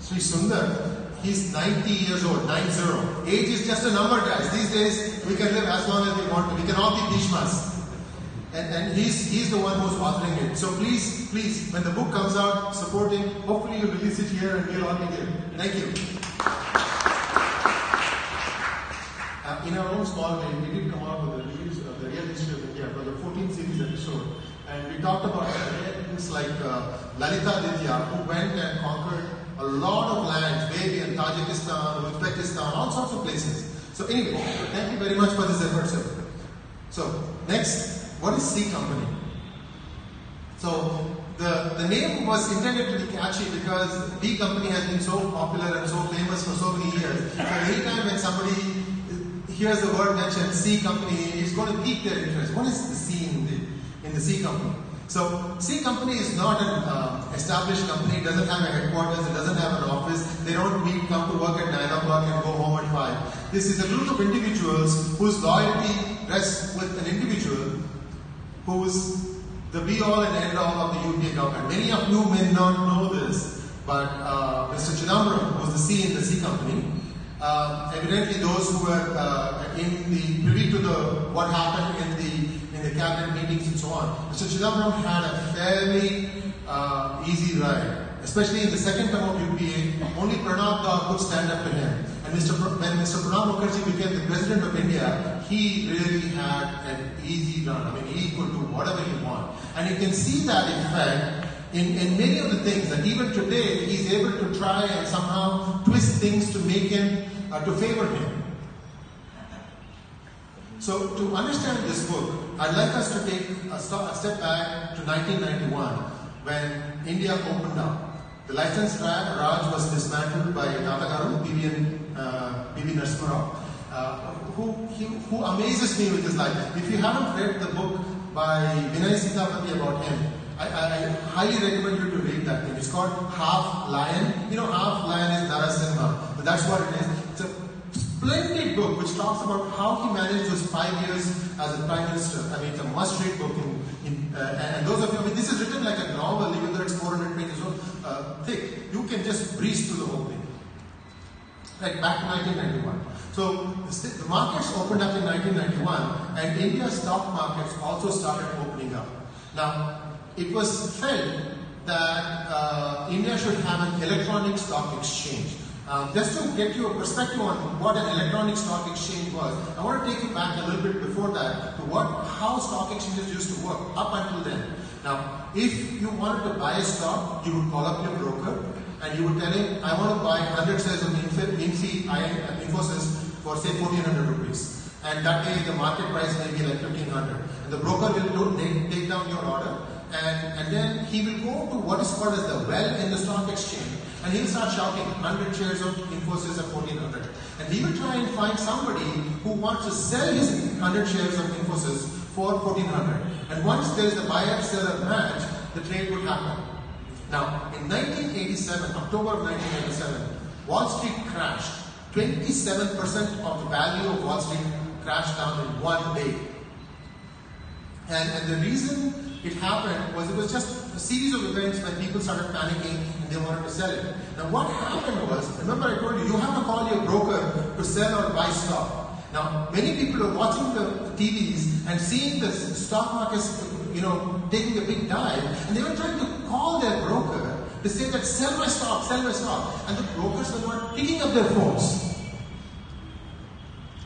Sri Sundar, he's 90 years old, 90. Age is just a number, guys. These days, we can live as long as we want to. We can all be Bhishmas. And, and he's, he's the one who's authoring it. So please, please, when the book comes out, support him. Hopefully you'll release it here and we'll all be here. Thank you. Uh, in our own small way, we did come out with a reviews of the real history of India. for the 14th series episode. And we talked about things like uh, Lalitaditya, who went and conquered a lot of lands, maybe in Tajikistan, Uzbekistan, all sorts of places. So anyway, thank you very much for this effort, sir. So next, what is C Company? So the, the name was intended to be catchy because B Company has been so popular and so famous for so many years. So anytime when somebody hears the word mentioned C Company, it's going to pique their interest. What is the C in the, in the C Company? So C Company is not an uh, established company. It doesn't have a headquarters. It doesn't have an office. They don't meet, come to work at 9 o'clock and go home at 5. This is a group of individuals whose loyalty rests with an individual who's the be all and end all of the UPA government. Many of you may not know this, but uh, Mr. Chidambaram was the C in the C company. Uh, evidently, those who were uh, in the privy to the what happened in the the cabinet meetings and so on, Mr. Chidambaram had a fairly uh, easy ride, especially in the second term of UPA. Only Pranab Dar could stand up to him. And Mr. Pr- when Mr. Pranab Mukherjee became the president of India, he really had an easy run. I mean, he could do whatever he wanted. And you can see that effect in, in many of the things that even today he's able to try and somehow twist things to make him, uh, to favor him. So to understand this book, I'd like us to take a, a step back to 1991 when India opened up. The license Ra- Raj was dismantled by Natagaru, BB, uh, Narasimha uh, who, he, who amazes me with his life. If you haven't read the book by Vinay Sitapati about him, I, I, I highly recommend you to read that thing. It's called Half Lion. You know, Half Lion is Narasimha, but that's what it is. Splendid book which talks about how he managed those five years as a prime minister. I mean, it's a must-read book. In, in, uh, and those of you, I mean, this is written like a novel, even though it's 400 pages uh, thick. You can just breeze through the whole thing. Like back in 1991. So the, the markets opened up in 1991, and India's stock markets also started opening up. Now, it was felt that uh, India should have an electronic stock exchange. Um, just to get you a perspective on what an electronic stock exchange was, I want to take you back a little bit before that to what how stock exchanges used to work up until then. Now, if you wanted to buy a stock, you would call up your broker and you would tell him, I want to buy 100 shares of Infi, Infi, Infosys for say 1400 rupees. And that day the market price may be like 1500. And the broker will take down your order and, and then he will go to what is called as the well in the stock exchange and he'll start shouting 100 shares of Infosys at 1400. And he will try and find somebody who wants to sell his 100 shares of Infosys for 1400. And once there is a buyer-seller match, the trade would happen. Now, in 1987, October of 1987, Wall Street crashed. 27% of the value of Wall Street crashed down in one day. And, and the reason it happened was it was just a series of events when people started panicking they wanted to sell it. Now what happened was, remember I told you, you have to call your broker to sell or buy stock. Now, many people are watching the TVs and seeing the stock markets, you know, taking a big dive, and they were trying to call their broker to say that sell my stock, sell my stock, and the brokers were not picking up their phones.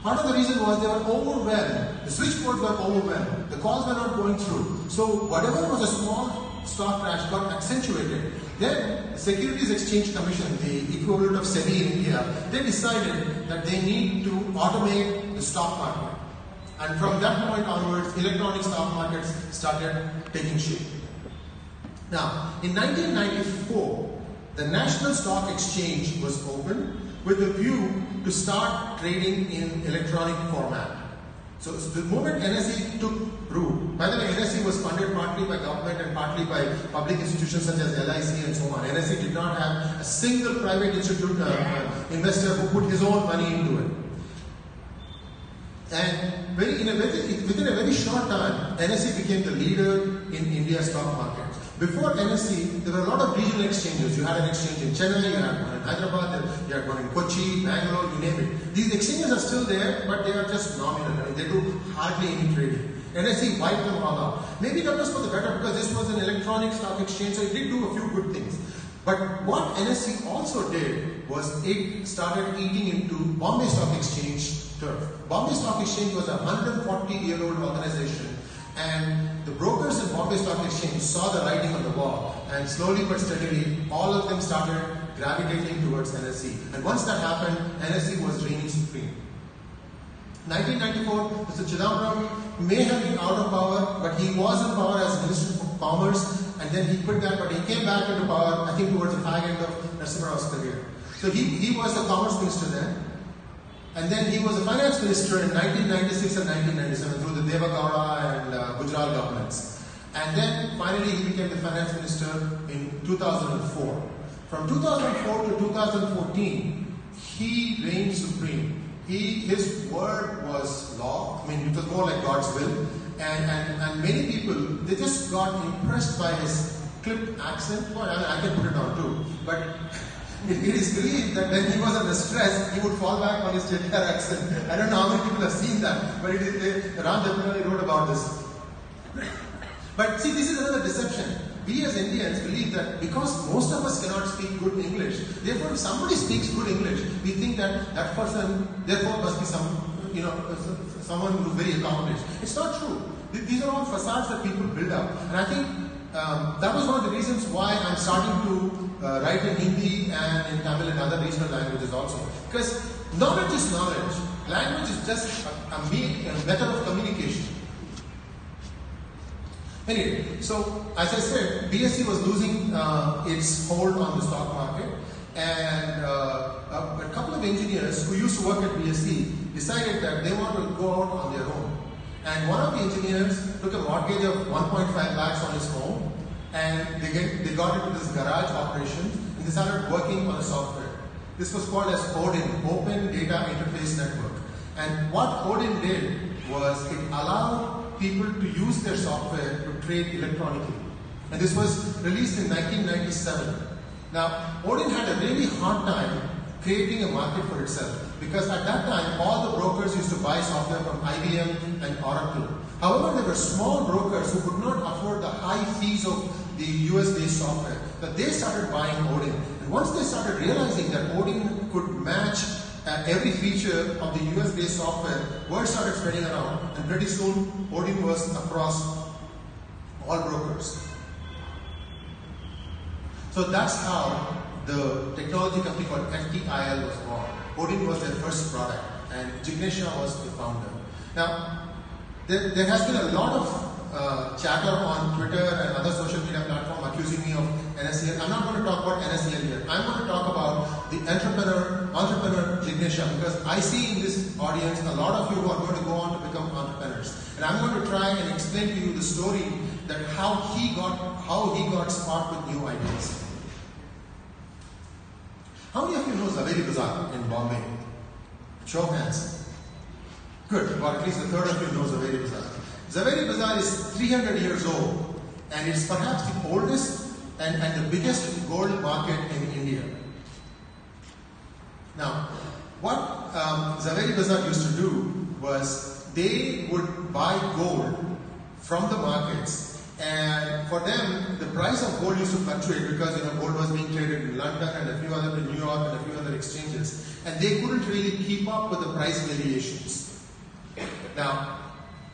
Part of the reason was they were overwhelmed. The switchboards were overwhelmed. The calls were not going through. So whatever was a small stock crash got accentuated. Then the Securities Exchange Commission, the equivalent of SEBI in India, they decided that they need to automate the stock market. And from that point onwards, electronic stock markets started taking shape. Now, in 1994, the National Stock Exchange was opened with a view to start trading in electronic format. So the moment NSE took root, by the way, NSE was funded partly by government and partly by public institutions such as LIC and so on. NSE did not have a single private institute uh, investor who put his own money into it. And very, in a within a very short time, NSE became the leader in India's stock market. Before NSE, there were a lot of regional exchanges. You had an exchange in Chennai, you had one in Hyderabad, you had one in Kochi, Bangalore, you name it. These exchanges are still there, but they are just nominal. I mean, they do hardly any trading. NSE wiped them all out. Maybe that was for the better because this was an electronic stock exchange, so it did do a few good things. But what NSE also did was it started eating into Bombay Stock Exchange turf. Bombay Stock Exchange was a 140 year old organization and the brokers in Bombay Stock Exchange saw the writing on the wall and slowly but steadily all of them started gravitating towards NSE. And once that happened, NSE was reigning supreme. 1994, Mr. Chidambaram may have been out of power, but he was in power as Minister of Commerce and then he quit that, but he came back into power, I think, towards the fag end of Narasimha Rao's career. So he, he was the Commerce Minister then. And then he was a finance minister in 1996 and 1997 through the Deva and uh, Gujral governments. And then finally he became the finance minister in 2004. From 2004 to 2014, he reigned supreme. He, his word was law. I mean, it was more like God's will. And, and, and many people, they just got impressed by his clipped accent. Well, I, mean, I can put it on too. But it, is believed that when he was under stress, he would fall back on his Chettiar accent. I don't know how many people have seen that, but it is, Ram Jethmalani wrote about this. But see, this is another deception. We as Indians believe that because most of us cannot speak good English, therefore if somebody speaks good English, we think that that person therefore must be some, you know, someone who's very accomplished. It's not true. These are all facades that people build up. And I think um, that was one of the reasons why I'm starting to uh, write in Hindi and in Tamil and other regional languages also. Because knowledge is knowledge. Language is just a, a, a method of communication. Anyway, so as I said, BSE was losing uh, its hold on the stock market, and uh, a, couple of engineers who used to work at BSE decided that they want to go out on their own. And one of the engineers took a mortgage of 1.5 lakhs on his home, and they, get, they got into this garage operation, and they started working on the software. This was called as ODIN, Open Data Interface Network. And what ODIN did was it allowed people to use their software to trade electronically. And this was released in 1997. Now, Odin had a really hard time creating a market for itself because at that time all the brokers used to buy software from IBM and Oracle. However, there were small brokers who could not afford the high fees of the US based software, but they started buying Odin. And once they started realizing that Odin could match uh, every feature of the US based software, word started spreading around, and pretty soon Odin was across all brokers. So that's how the technology company called FTIL was born. Odin was their first product, and Jignesh Shah was the founder. Now, there, there has been a lot of uh, chatter on Twitter and other social media platform accusing me of NSEL. I'm not going to talk about NSEL here. I'm going to talk about the entrepreneur, entrepreneur Jignesh Shah, because I see in this audience a lot of you who are going to go on to become entrepreneurs. And I'm going to try and explain to you the story that how he got how he got sparked with new ideas. How many of you know Zaveri Bazaar in Bombay? Show hands. Good, or at least a third of you know Zaveri Bazaar. Zaveri Bazaar is 300 years old and it's perhaps the oldest and, and the biggest gold market in India. Now, what um, Zaveri Bazaar used to do was they would buy gold from the markets and for them the price of gold used to fluctuate because you know gold was being traded in London and a few other in New York and a few other exchanges and they couldn't really keep up with the price variations. Now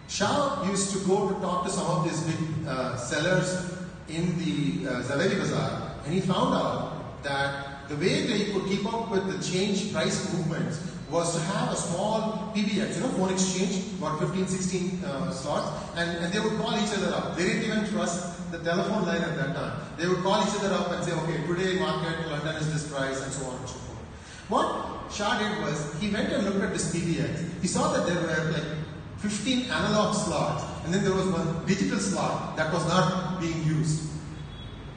Shah used to go to talk to some of these big uh, sellers in the uh, Zaveri Bazaar and he found out that the way they could keep up with the change price movements was to have a small PBX, you know, phone exchange, about 15, 16 uh, slots, and, and they would call each other up. They didn't even trust the telephone line at that time. They would call each other up and say, okay, today market, London is this price, and so on and so forth. What Shah did was, he went and looked at this PBX. He saw that there were like 15 analog slots, and then there was one digital slot that was not being used.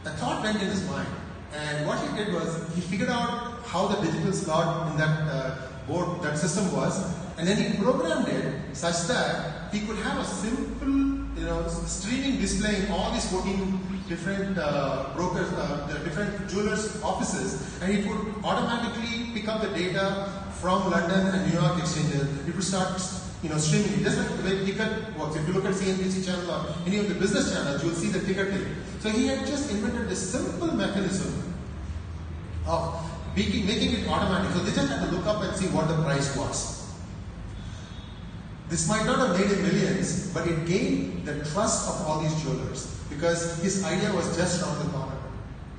A thought went in his mind, and what he did was, he figured out how the digital slot in that uh, board, that system was, and then he programmed it such that he could have a simple, you know, streaming display in all these 14 different uh, brokers, uh, the different jewelers' offices, and it would automatically pick up the data from London and New York exchanges. It would start, you know, streaming it. Just like the way ticket works. If you look at CNBC channel or any of the business channels, you'll see the ticket thing. So he had just invented this simple mechanism of making, making it automatic. So they just had to look up and see what the price was. This might not have made him millions, but it gained the trust of all these jewelers because his idea was just around the corner.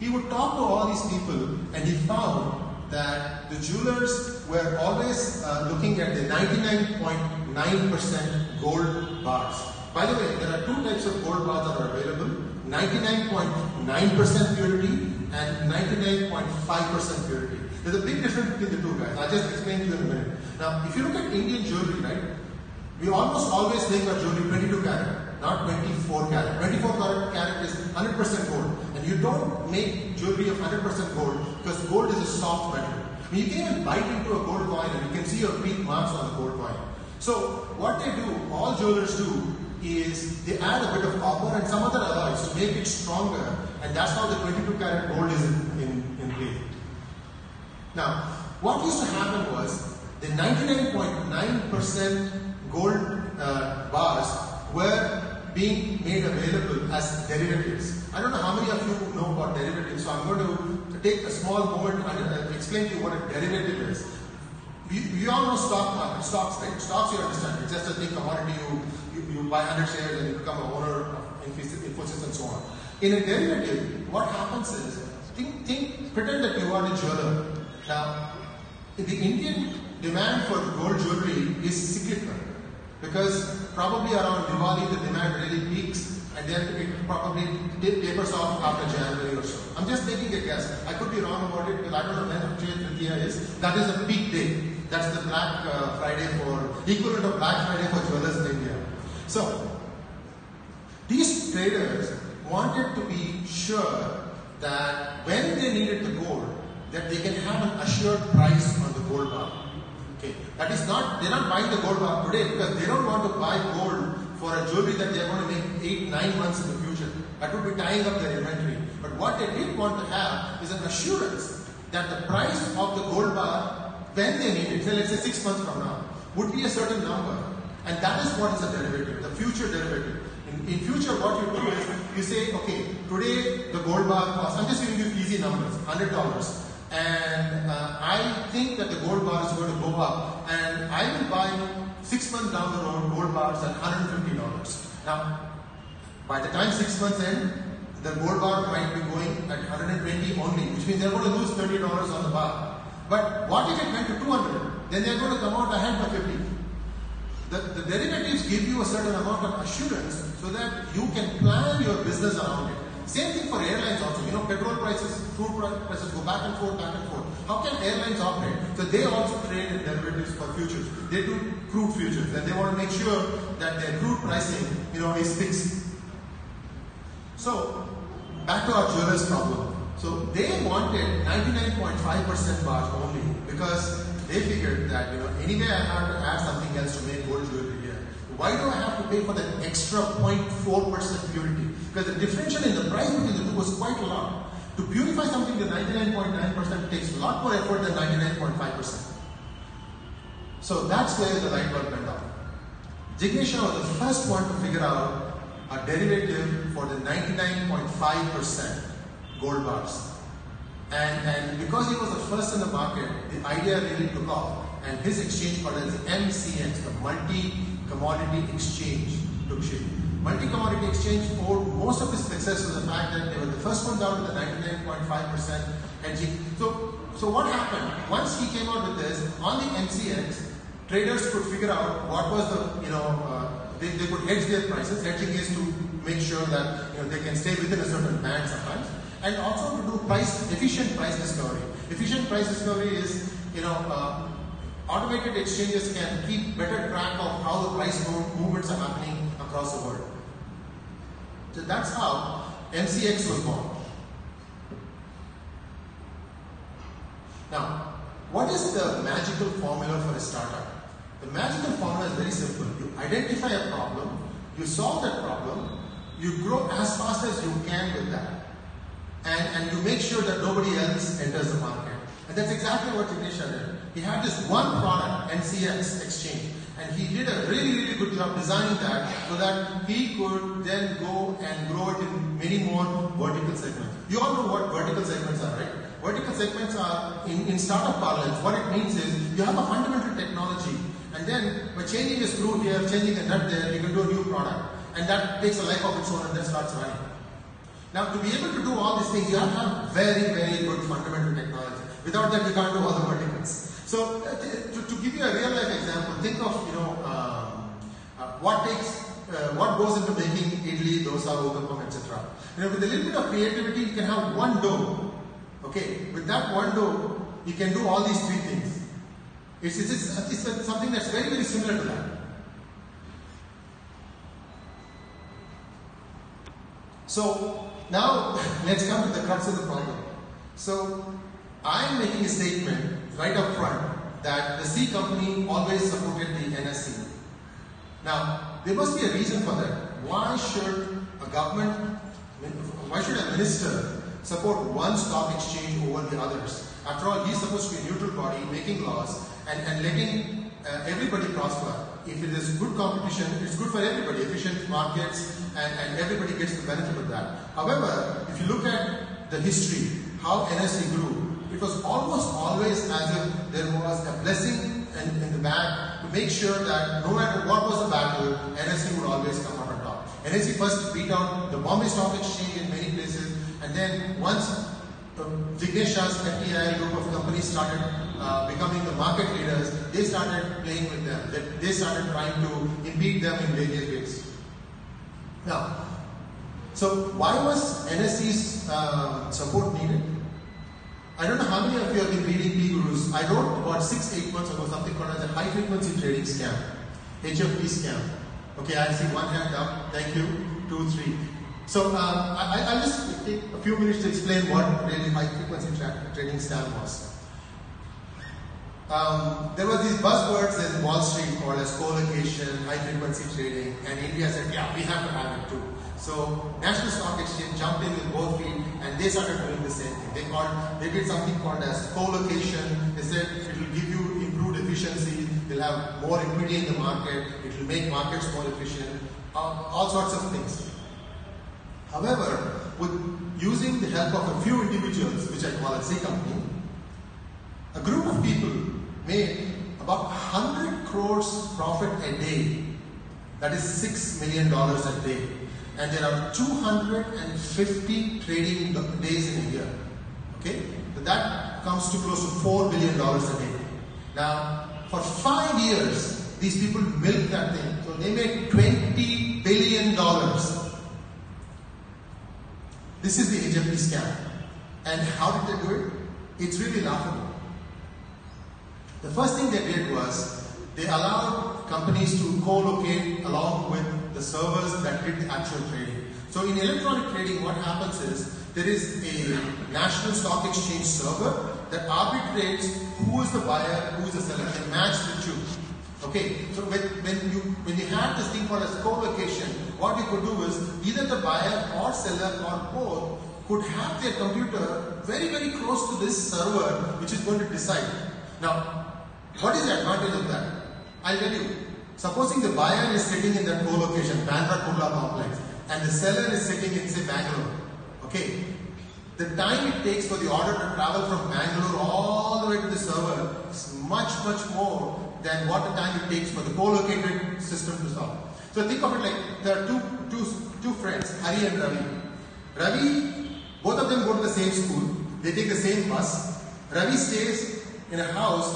He would talk to all these people and he found that the jewelers were always uh, looking at the 99.9% gold bars. By the way, there are two types of gold bars that are available 99.9% purity and 99.5% purity. There's a big difference between the two guys. I'll just explain to you in a minute. Now, if you look at Indian jewelry, right, we almost always make our jewelry 22 carat, not 24 carat. 24 carat is 100% gold. And you don't make jewelry of 100% gold because gold is a soft metal. I mean, you can even bite into a gold coin and you can see your peak marks on the gold coin. So, what they do, all jewelers do, is they add a bit of copper and some other alloys to make it stronger, and that's how the 22 karat gold is in, in, in play. Now, what used to happen was the 99.9% gold uh, bars were being made available as derivatives. I don't know how many of you know about derivatives, so I'm going to take a small moment and uh, explain to you what a derivative is. We, we all know stock market, stocks, right? Stocks you understand, it's just a big commodity, you, you, you buy 100 shares and you become an owner of Infosys and so on. In a derivative, what happens is, think, think, pretend that you are a jeweler. Now, the Indian demand for gold jewelry is cyclical because probably around Diwali the demand really peaks and then it probably tapers off after January or so. I'm just taking a guess. I could be wrong about it because I don't know when Akshaya Tritiya is. That is a peak day. That's the Black uh, Friday for, equivalent of Black Friday for jewelers in India. So, these traders wanted to be sure that when they needed the gold, that they can have an assured price on the gold bar. Okay, that is not, they're not buying the gold bar today because they don't want to buy gold for a jewelry that they're going to make eight, nine months in the future. That would be tying up their inventory. But what they did want to have is an assurance that the price of the gold bar, when they need it, say let's say six months from now, would be a certain number. And that is what is a derivative, the future derivative. In, in future, what you do is you say, okay, today the gold bar costs, I'm just giving you easy numbers, $100. And uh, I think that the gold bar is going to go up, and I will buy six months down the road gold bars at $150. Now, by the time six months end, the gold bar might be going at 120 only, which means they're going to lose $30 on the bar. But what if it went to 200? Then they're going to come out ahead by 50. The, the derivatives give you a certain amount of assurance so that you can plan your business around it. Same thing for airlines also. You know, petrol prices, crude prices go back and forth, back and forth. How can airlines operate? So they also trade in derivatives for futures. They do crude futures and they want to make sure that their crude pricing, you know, is fixed. So, back to our jewelers problem. So they wanted 99.5% bars only because they figured that, you know, anyway I have to add something else to make gold jewelry. Why do I have to pay for that extra 0.4% purity? Because the differential in the price between the two was quite a lot. To purify something to 99.9% takes a lot more effort than 99.5%. So that's where the light bulb went off. Jignesh was the first one to figure out a derivative for the 99.5% gold bars. And, and because he was the first in the market, the idea really took off. And his exchange called as MCX, the Multi Commodity Exchange, took shape. Multi Commodity Exchange owed most of its success to the fact that they were the first one down to the 99.5% hedging. So, so what happened? Once he came out with this, on the MCX, traders could figure out what was the, you know, uh, they, they could hedge their prices. Hedging is to make sure that you know, they can stay within a certain band sometimes. And also to do price, efficient price discovery. Efficient price discovery is, you know, uh, automated exchanges can keep better track of how the price movements are happening across the world. So that's how MCX was born. Now, what is the magical formula for a startup? The magical formula is very simple. You identify a problem, you solve that problem, you grow as fast as you can with that, and, and you make sure that nobody else enters the market. And that's exactly what Jignesh did. He had this one product, MCX Exchange, and he did a really, really good job designing that so that he could then go and grow it in many more vertical segments. You all know what vertical segments are, right? Vertical segments are, in, in startup parlance, what it means is you have a fundamental technology, and then by changing a screw here, changing a nut there, you can do a new product. And that takes a life of its own and then starts running. Now, to be able to do all these things, you have to have very, very good fundamental technology. Without that, you can't do all the verticals. So, uh, to, to give you a real life example, think of you know um, uh, what takes, uh, what goes into making idli, dosa, uttapam, etc. You know, with a little bit of creativity, you can have one dough. Okay, with that one dough, you can do all these three things. It's, it's, it's, it's something that's very, very similar to that. So now let's come to the crux of the problem. So I'm making a statement right up front that the C company always supported the NSE. Now there must be a reason for that. Why should a government, why should a minister support one stock exchange over the others? After all, he's supposed to be a neutral body making laws and, and letting uh, everybody prosper. If it is good competition, it's good for everybody, efficient markets, and, and everybody gets the benefit of that. However, if you look at the history, how NSE grew, it was almost always as if there was a blessing in, in the bag to make sure that no matter what was the battle, NSE would always come out on top. NSE first beat out the Bombay Stock Exchange in many places, and then once uh, Jignesh Shah's FTI group of companies started uh, becoming the market leaders, they started playing with them. They, they started trying to impede them in various ways. Now, so why was NSE's uh, support needed? I don't know how many of you have been reading P Gurus. I wrote about six, eight months ago something called as a high frequency trading scam, HFT scam. Okay, I see one hand up. Thank you. Two, three. So uh, I, I'll just take a few minutes to explain what really high frequency tra- trading scam was. Um, there were these buzzwords in Wall Street called as co-location, high frequency trading, and India said, yeah, we have to have it too. So National Stock Exchange jumped in with both feet and they started doing the same thing. They called, they did something called as co-location. They said it will give you improved efficiency, you'll have more equity in the market, it will make markets more efficient, uh, all sorts of things. However, with using the help of a few individuals, which I call a C company, a group of people made about 100 crores profit a day. That is $6 million a day. And there are 250 trading days in a year. Okay? So that comes to close to $4 billion a day. Now, for five years, these people milked that thing. So they made $20 billion. This is the HFT scam. And how did they do it? It's really laughable. The first thing they did was they allowed companies to co-locate along with the servers that did the actual trading. So in electronic trading, what happens is there is a national stock exchange server that arbitrates who is the buyer, who is the seller, and match the two. Okay, so when, when you when you have this thing called as co-location, what you could do is either the buyer or seller or both could have their computer very very close to this server which is going to decide. Now, what is the advantage of that? I'll tell you. Supposing the buyer is sitting in that co-location, Bandra Kurla complex, and the seller is sitting in say Bangalore. Okay, the time it takes for the order to travel from Bangalore all the way to the server is much much more than what the time it takes for the co-located system to solve. So think of it like there are two two two friends, Hari and Ravi. Ravi, both of them go to the same school. They take the same bus. Ravi stays in a house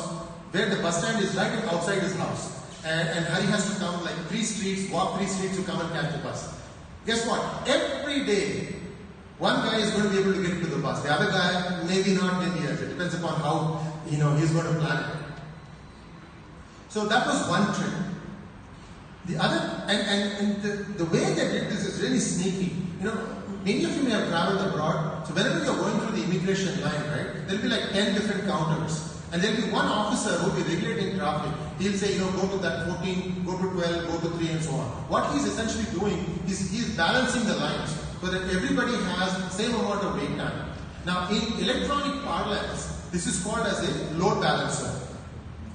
where the bus stand is right outside his house. And, and Hari has to come like three streets, walk three streets to come and catch the bus. Guess what? Every day, one guy is going to be able to get into the bus. The other guy, maybe not, maybe yes. It depends upon how you know he's going to plan it. So that was one trick. The other, and, and, and the, the way they did this is really sneaky. You know, many of you may have traveled abroad. So whenever you're going through the immigration line, right, there'll be like 10 different counters. And there'll be one officer who'll be regulating traffic. He'll say, you know, go to that 14, go to 12, go to 3 and so on. What he's essentially doing is he's balancing the lines so that everybody has the same amount of wait time. Now in electronic parlance, this is called as a load balancer.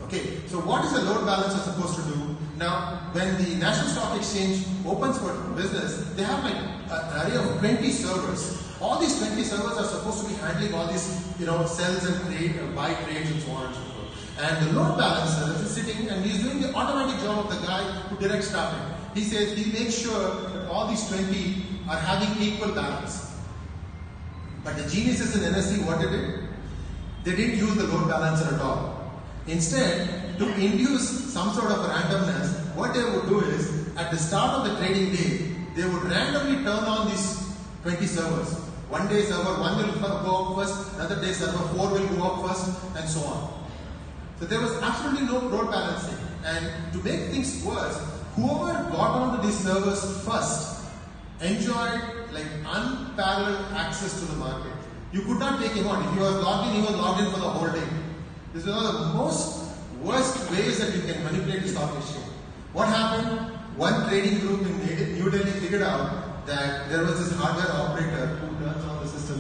Okay, so what is a load balancer supposed to do? Now, when the National Stock Exchange opens for business, they have like an array of 20 servers. All these 20 servers are supposed to be handling all these, you know, sells and trade, and uh, buy trades and so on and so forth. And the load balancer is sitting and he's doing the automatic job of the guy who directs traffic. He says he makes sure that all these 20 are having equal balance. But the geniuses in NSE, what they did? They didn't use the load balancer at all. Instead, to induce some sort of randomness, what they would do is, at the start of the trading day, they would randomly turn on these 20 servers. One day server 1 will go up first, another day server 4 will go up first, and so on. So there was absolutely no load balancing. And to make things worse, whoever got onto these servers first enjoyed like unparalleled access to the market. You could not take him on. If he was logged in, he was logged in for the whole day. This is one of the most worst ways that you can manipulate the stock exchange. What happened? One trading group in New Delhi figured out that there was this hardware operator who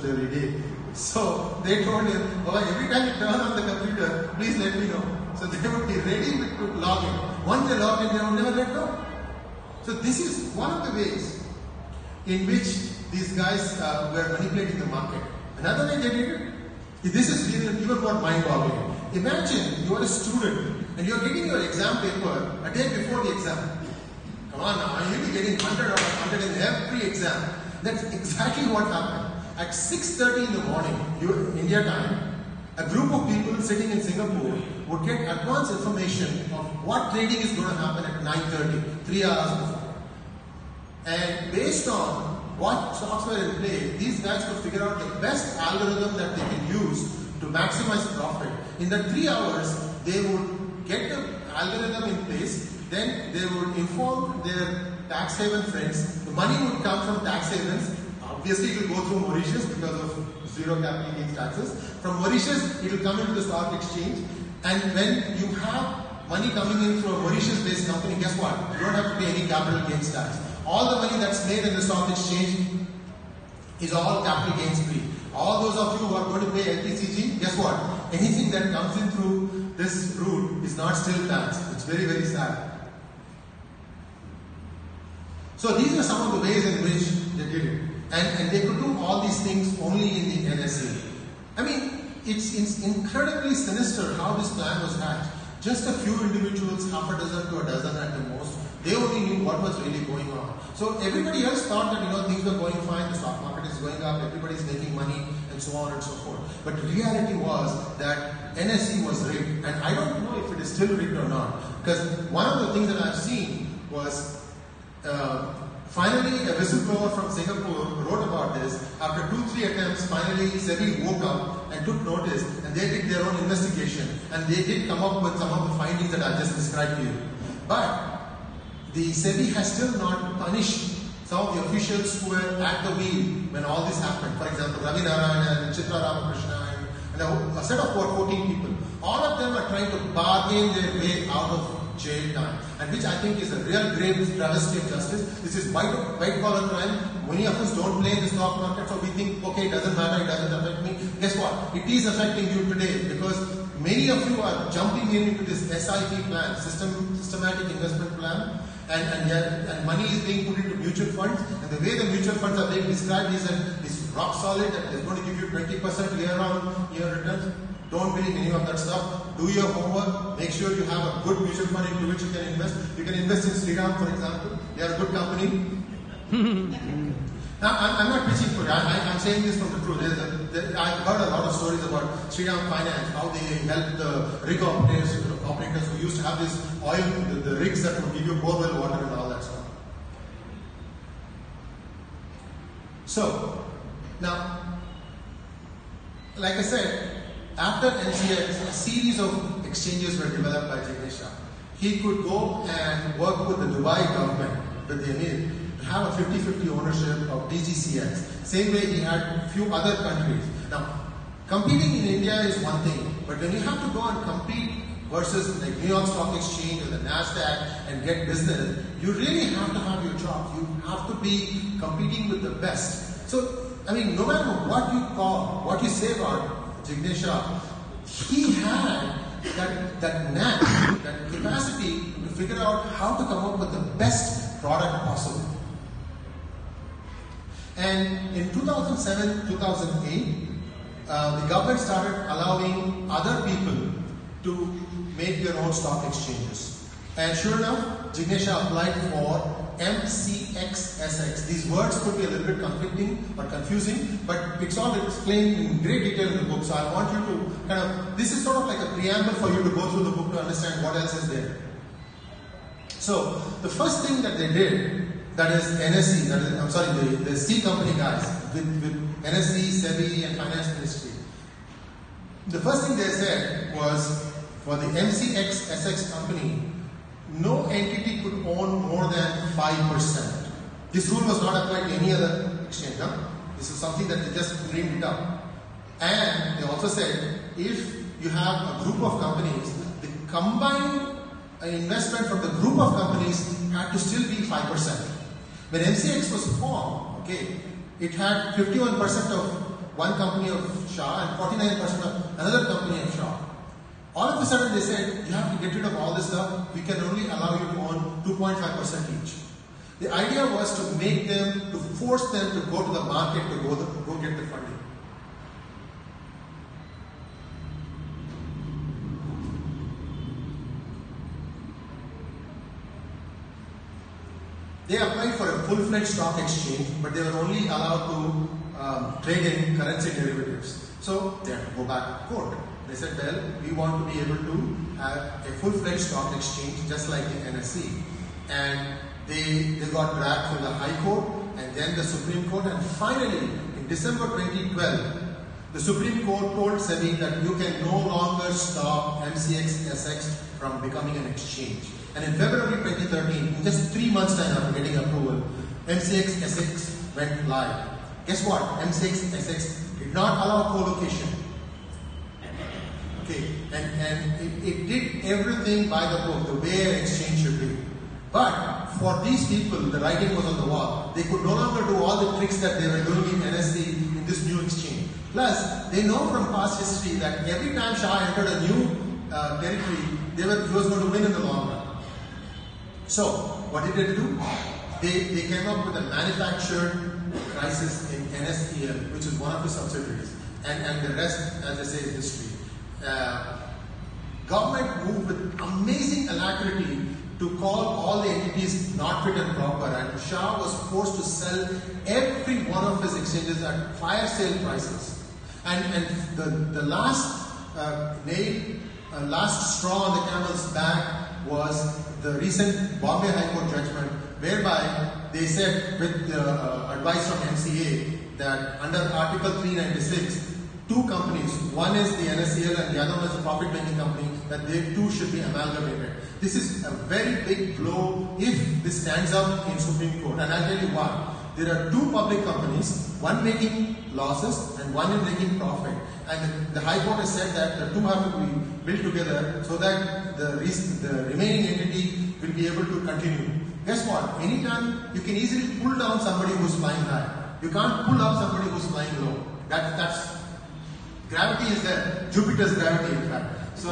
every day. So they told him, oh, every time you turn on the computer, please let me know. So they would be ready to log in. Once they log in, they would never let go. So this is one of the ways in which these guys uh, were manipulating the market. Another way they did it, this is even, even more mind-boggling. Imagine you are a student and you are getting your exam paper a day before the exam. Come on now, you'll be getting 100 out of 100 in every exam. That's exactly what happened. At 6.30 in the morning, India time, a group of people sitting in Singapore would get advance information of what trading is going to happen at 9.30, three hours before. And based on what stocks were in play, these guys could figure out the best algorithm that they can use to maximize profit. In the three hours, they would get the algorithm in place, then they would inform their tax haven friends. The money would come from tax havens. Obviously, it will go through Mauritius because of zero capital gains taxes. From Mauritius, it will come into the stock exchange. And when you have money coming in through a Mauritius-based company, guess what? You don't have to pay any capital gains tax. All the money that's made in the stock exchange is all capital gains free. All those of you who are going to pay LTCG, guess what? Anything that comes in through this route is not still taxed. It's very, very sad. So these are some of the ways in which they did it. And, and they could do all these things only in the NSE. I mean, it's, it's incredibly sinister how this plan was hatched. Just a few individuals, half a dozen to a dozen at the most, they only knew what was really going on. So everybody else thought that you know things were going fine, the stock market is going up, everybody's making money, and so on and so forth. But reality was that NSE was rigged, and I don't know if it is still rigged or not. Because one of the things that I've seen was uh, finally a whistleblower from Singapore wrote about this. After two, three attempts, finally SEBI woke up and took notice, and they did their own investigation, and they did come up with some of the findings that I just described to you. But the SEBI has still not punished some of the officials who were at the wheel when all this happened. For example, Ravi Narain and Chitra Ramakrishna and, a, set of about 14 people. All of them are trying to bargain their way out of jail time, and which I think is a real grave travesty of justice. This is white, white collar crime. Many of us don't play in the stock market, so we think, okay, it doesn't matter, it doesn't affect me. Guess what? It is affecting you today because many of you are jumping in into this SIP plan, system, systematic investment plan, and, and, and money is being put into mutual funds, and the way the mutual funds are being described is that it's rock solid and they're going to give you 20% year on year returns. Don't believe any of that stuff. Do your homework. Make sure you have a good mutual fund into which you can invest. You can invest in Shriram, for example. They are a good company. Now, I'm, I'm not preaching for it. I, I'm saying this from the truth. There's a, there, I've heard a lot of stories about Shriram Finance, how they helped the rig operators, operators who used to have this oil, the, the rigs that would give you borewell water and all that stuff. So, now, like I said, after MCX, a series of exchanges were developed by Shah. He could go and work with the Dubai government, with the Emir, to have a 50-50 ownership of DGCX. Same way he had a few other countries. Now, competing in India is one thing, but when you have to go and compete versus like New York Stock Exchange or the Nasdaq and get business, you really have to have your chops. You have to be competing with the best. So, I mean, no matter what you call, what you say about Jignesh Shah, he had that, that knack, that capacity to figure out how to come up with the best product possible. And in 2007, 2008, uh, the government started allowing other people to make their own stock exchanges. And sure enough, Jignesh Shah applied for MCXSX. These words could be a little bit conflicting or confusing, but it's all explained in great detail in the book. So I want you to kind of, this is sort of like a preamble for you to go through the book to understand what else is there. So the first thing that they did, that is NSE, that is, I'm sorry, the, the C company guys, with, with NSE, SEBI and Finance Ministry. The first thing they said was, for the MCX SX company, no entity could own more than 5%. This rule was not applied to any other exchange. Huh? This is something that they just dreamed it up. And they also said, if you have a group of companies, the combined uh, investment from the group of companies had to still be 5%. When MCX was formed, okay, it had 51% of one company of Shah and 49% of another company of Shah. All of a sudden they said, you have to get rid of all this stuff, we can only allow you to own 2.5% each. The idea was to make them, to force them to go to the market to go, the, go get the funding. They applied for a full-fledged stock exchange, but they were only allowed to um, trade in currency derivatives. So they had to go back to court. They said, well, we want to be able to have a full-fledged stock exchange just like the NSE. And they, they got dragged through the High Court and then the Supreme Court and finally in December 2012, the Supreme Court told SEBI that you can no longer stop MCX SX from becoming an exchange. And in February 2013, in just three months time after getting approval, MCX SX went live. Guess what? MCX SX did not allow co-location. Okay, and, and it, it did everything by the book, the way an exchange should be. But for these people, the writing was on the wall. They could no longer do all the tricks that they were doing in NSE in this new exchange. Plus, they know from past history that every time Shah entered a new uh, territory, they were, he was going to win in the long run. So, what did they do? They, they came up with a manufactured crisis in NSEL, which is one of the subsidiaries. And, and the rest, as I say, is history. Uh, government moved with amazing alacrity to call all the entities not fit and proper and Shah was forced to sell every one of his exchanges at fire sale prices. And, and the, the last uh, nail, uh, last straw on the camel's back was the recent Bombay High Court judgment whereby they said with the uh, advice from MCA that under Article 396 two companies, one is the NSEL and the other one is a profit making company, that they too should be amalgamated. This is a very big blow if this stands up in Supreme Court. And I'll tell you why. There are two public companies, one making losses and one is making profit. And the High Court has said that the two have to be built together so that the, the remaining entity will be able to continue. Guess what? Anytime you can easily pull down somebody who's flying high. You can't pull up somebody who's flying low. That, that's Gravity is there, Jupiter's gravity in fact. So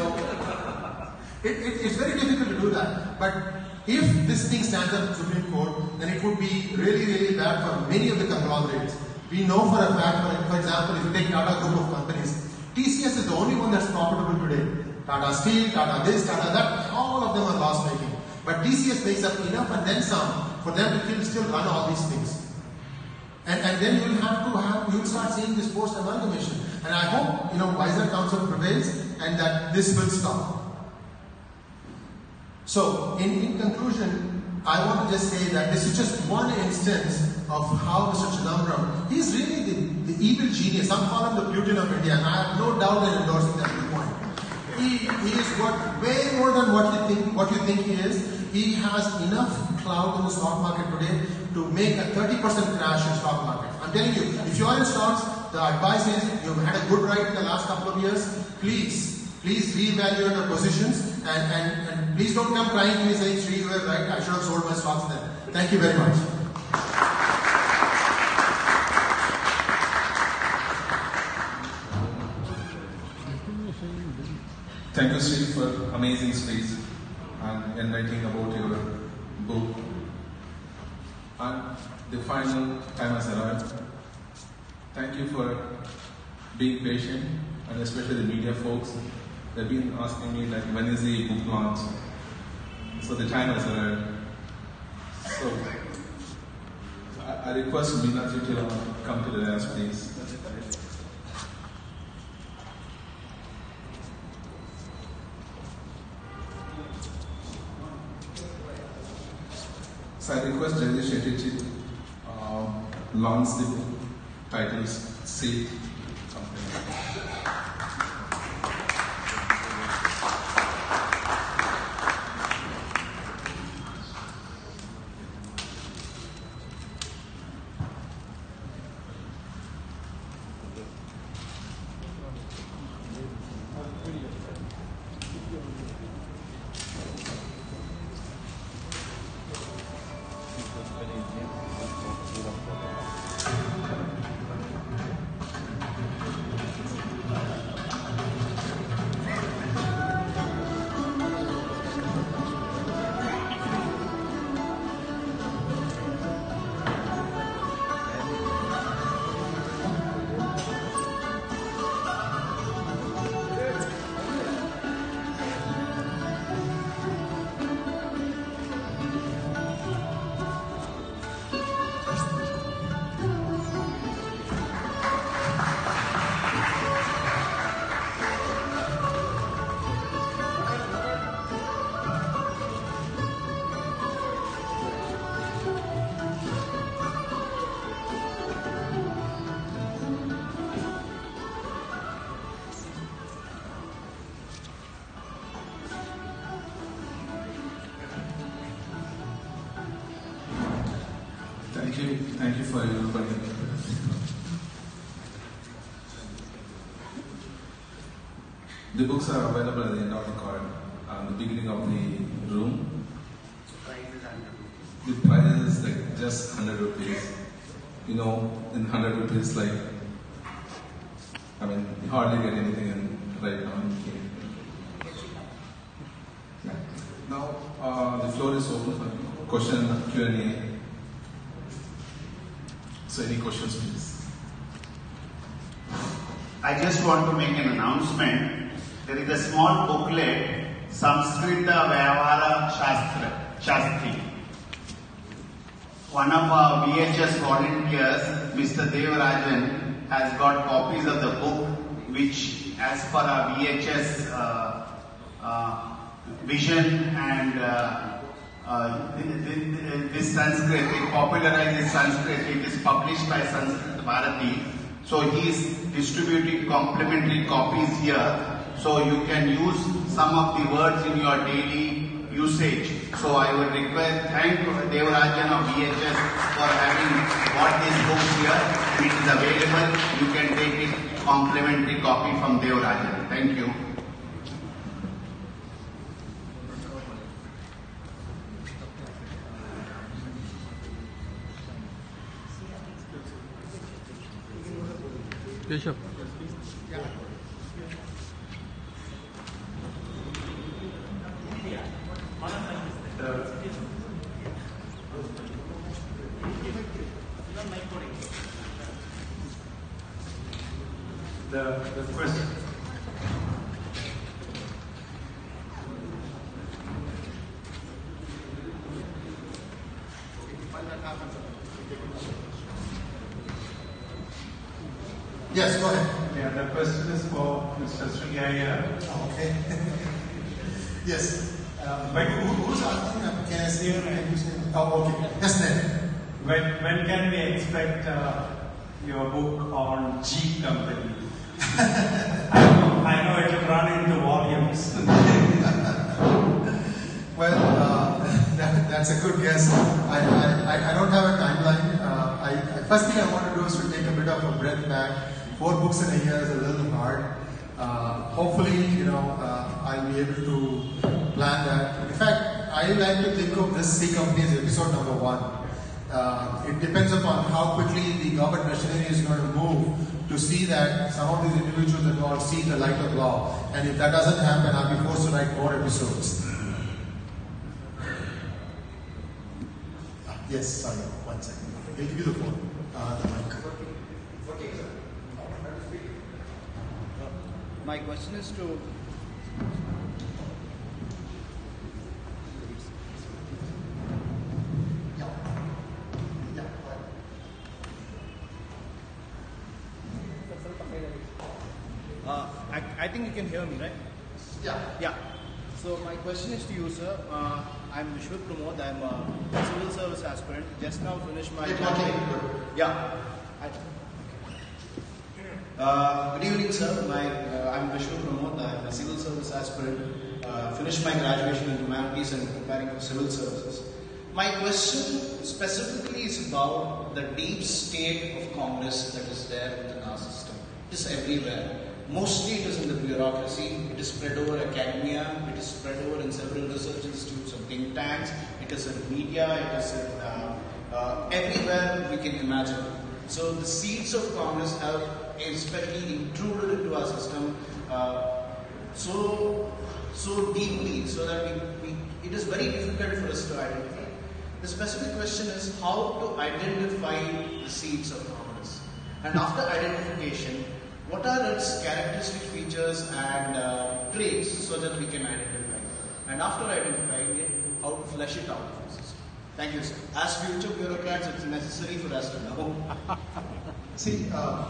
it, it, it's very difficult to do that. But if this thing stands up in Supreme Court, then it would be really, really bad for many of the conglomerates. We know for a fact, for, example, if you take Tata Group of companies, TCS is the only one that's profitable today. Tata Steel, Tata this, Tata that, all of them are loss making. But TCS makes up enough and then some for them to still run all these things. And, and then you'll have to have, you'll start seeing this post amalgamation. And I hope, you know, wiser counsel prevails and that this will stop. So, in, in conclusion, I want to just say that this is just one instance of how Mr. Chidambaram, he's really the, the evil genius. Some call him the Putin of India, and I have no doubt in endorsing that viewpoint. He, he is what, way more than what you think, what you think he is. He has enough clout in the stock market today to make a 30% crash in stock market. I'm telling you, if you are in stocks, the advice is you've had a good ride in the last couple of years. Please, please reevaluate your positions and, and, and please don't come crying to me saying, Sri, you were right, I should have sold my stocks then. Thank you very much. Thank you, Sri, for amazing speech and enlightening about your book. And the final time has arrived. Thank you for being patient, and especially the media folks. They've been asking me like, when is the book launch? So the time has arrived. So I, I request Meenakshi to come to the dais, please. So I request Jagdish Shetty to uh, launch the book titles Company. Thank The books are available at the end of the corridor, at the beginning of the room. The price is under. The price is like just 100 rupees. You know, in 100 rupees, like, I mean, you hardly get anything in right now in here. Now, uh, the floor is open for question Q&A. So any questions, please? I just want to make an announcement. There is a small booklet, Samskrita Vyavahara Shastra, Shastri. One of our VHS volunteers, Mr. Devarajan, has got copies of the book, which, as per our VHS uh, uh, vision and uh, uh, th- th- th- this Sanskrit, it popularizes Sanskrit, it is published by Sanskrit Bharati. So he is distributing complimentary copies here. So you can use some of the words in your daily usage. So I would request, thank Devarajan of VHS for having bought this book here. It is available. You can take it complimentary copy from Devarajan. Thank you. the question. Yes, go ahead. Yeah, the question is for Mr. Sri Iyer. Okay. yes. Uh, but who, who's asking? Uh, Can I say? Can you say? Oh, okay. Yes, then. When, can we expect uh, your book on G Company? I know, know it will run into volumes. Well, uh, that, that's a good guess. I, I, I- don't have a timeline. Uh, I, first thing I want to do is to take a bit of a breath back. Four books in a year is a little hard. Uh, hopefully, you know, uh, I'll be able to plan that. In fact, I like to think of this C company as episode number one. Uh, it depends upon how quickly the government machinery is going to move to see that some of these individuals involved see the light of law. And if that doesn't happen, I'll be forced to write more episodes. Yes, sorry, one second. I'll give you the phone. Uh, the mic. My question is to Yeah. Yeah. go ahead. uh, I, I think you can hear me, right? Yeah. Yeah. So my question is to you, sir. Uh, I'm Vishwat Pramod. I'm a civil service aspirant. Just now finished my. Yeah. I, uh, good evening, sir. My, uh, I'm Vishnu Pramod. I'm a civil service aspirant. Uh, finished my graduation in humanities and preparing for civil services. My question specifically is about the deep state of Congress that is there within our system. It is everywhere. Mostly it is in the bureaucracy, it is spread over academia, it is spread over in several research institutes and think tanks, it is in media, it is in uh, uh, everywhere we can imagine. So the seeds of Congress have especially intruded into our system uh, so so deeply so that we, we, it is very difficult for us to identify. The specific question is how to identify the seeds of Congress. And after identification, what are its characteristic features and uh, traits so that we can identify it? And after identifying it, how to flesh it out of the system. Thank you, sir. As future bureaucrats, it's necessary for us to know. See, uh,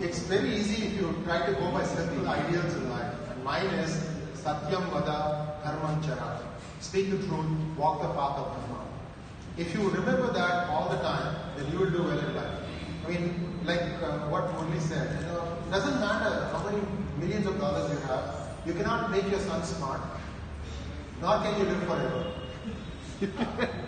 it's very easy if you try to go by simple ideals in life. And mine is Satyam Vada Dharmam Chara. Speak the truth, walk the path of Dharma. If you remember that all the time, then you will do well in life. I mean, like uh, what Murali said, doesn't matter how many millions of dollars you have, you cannot make your son smart, nor can you live forever.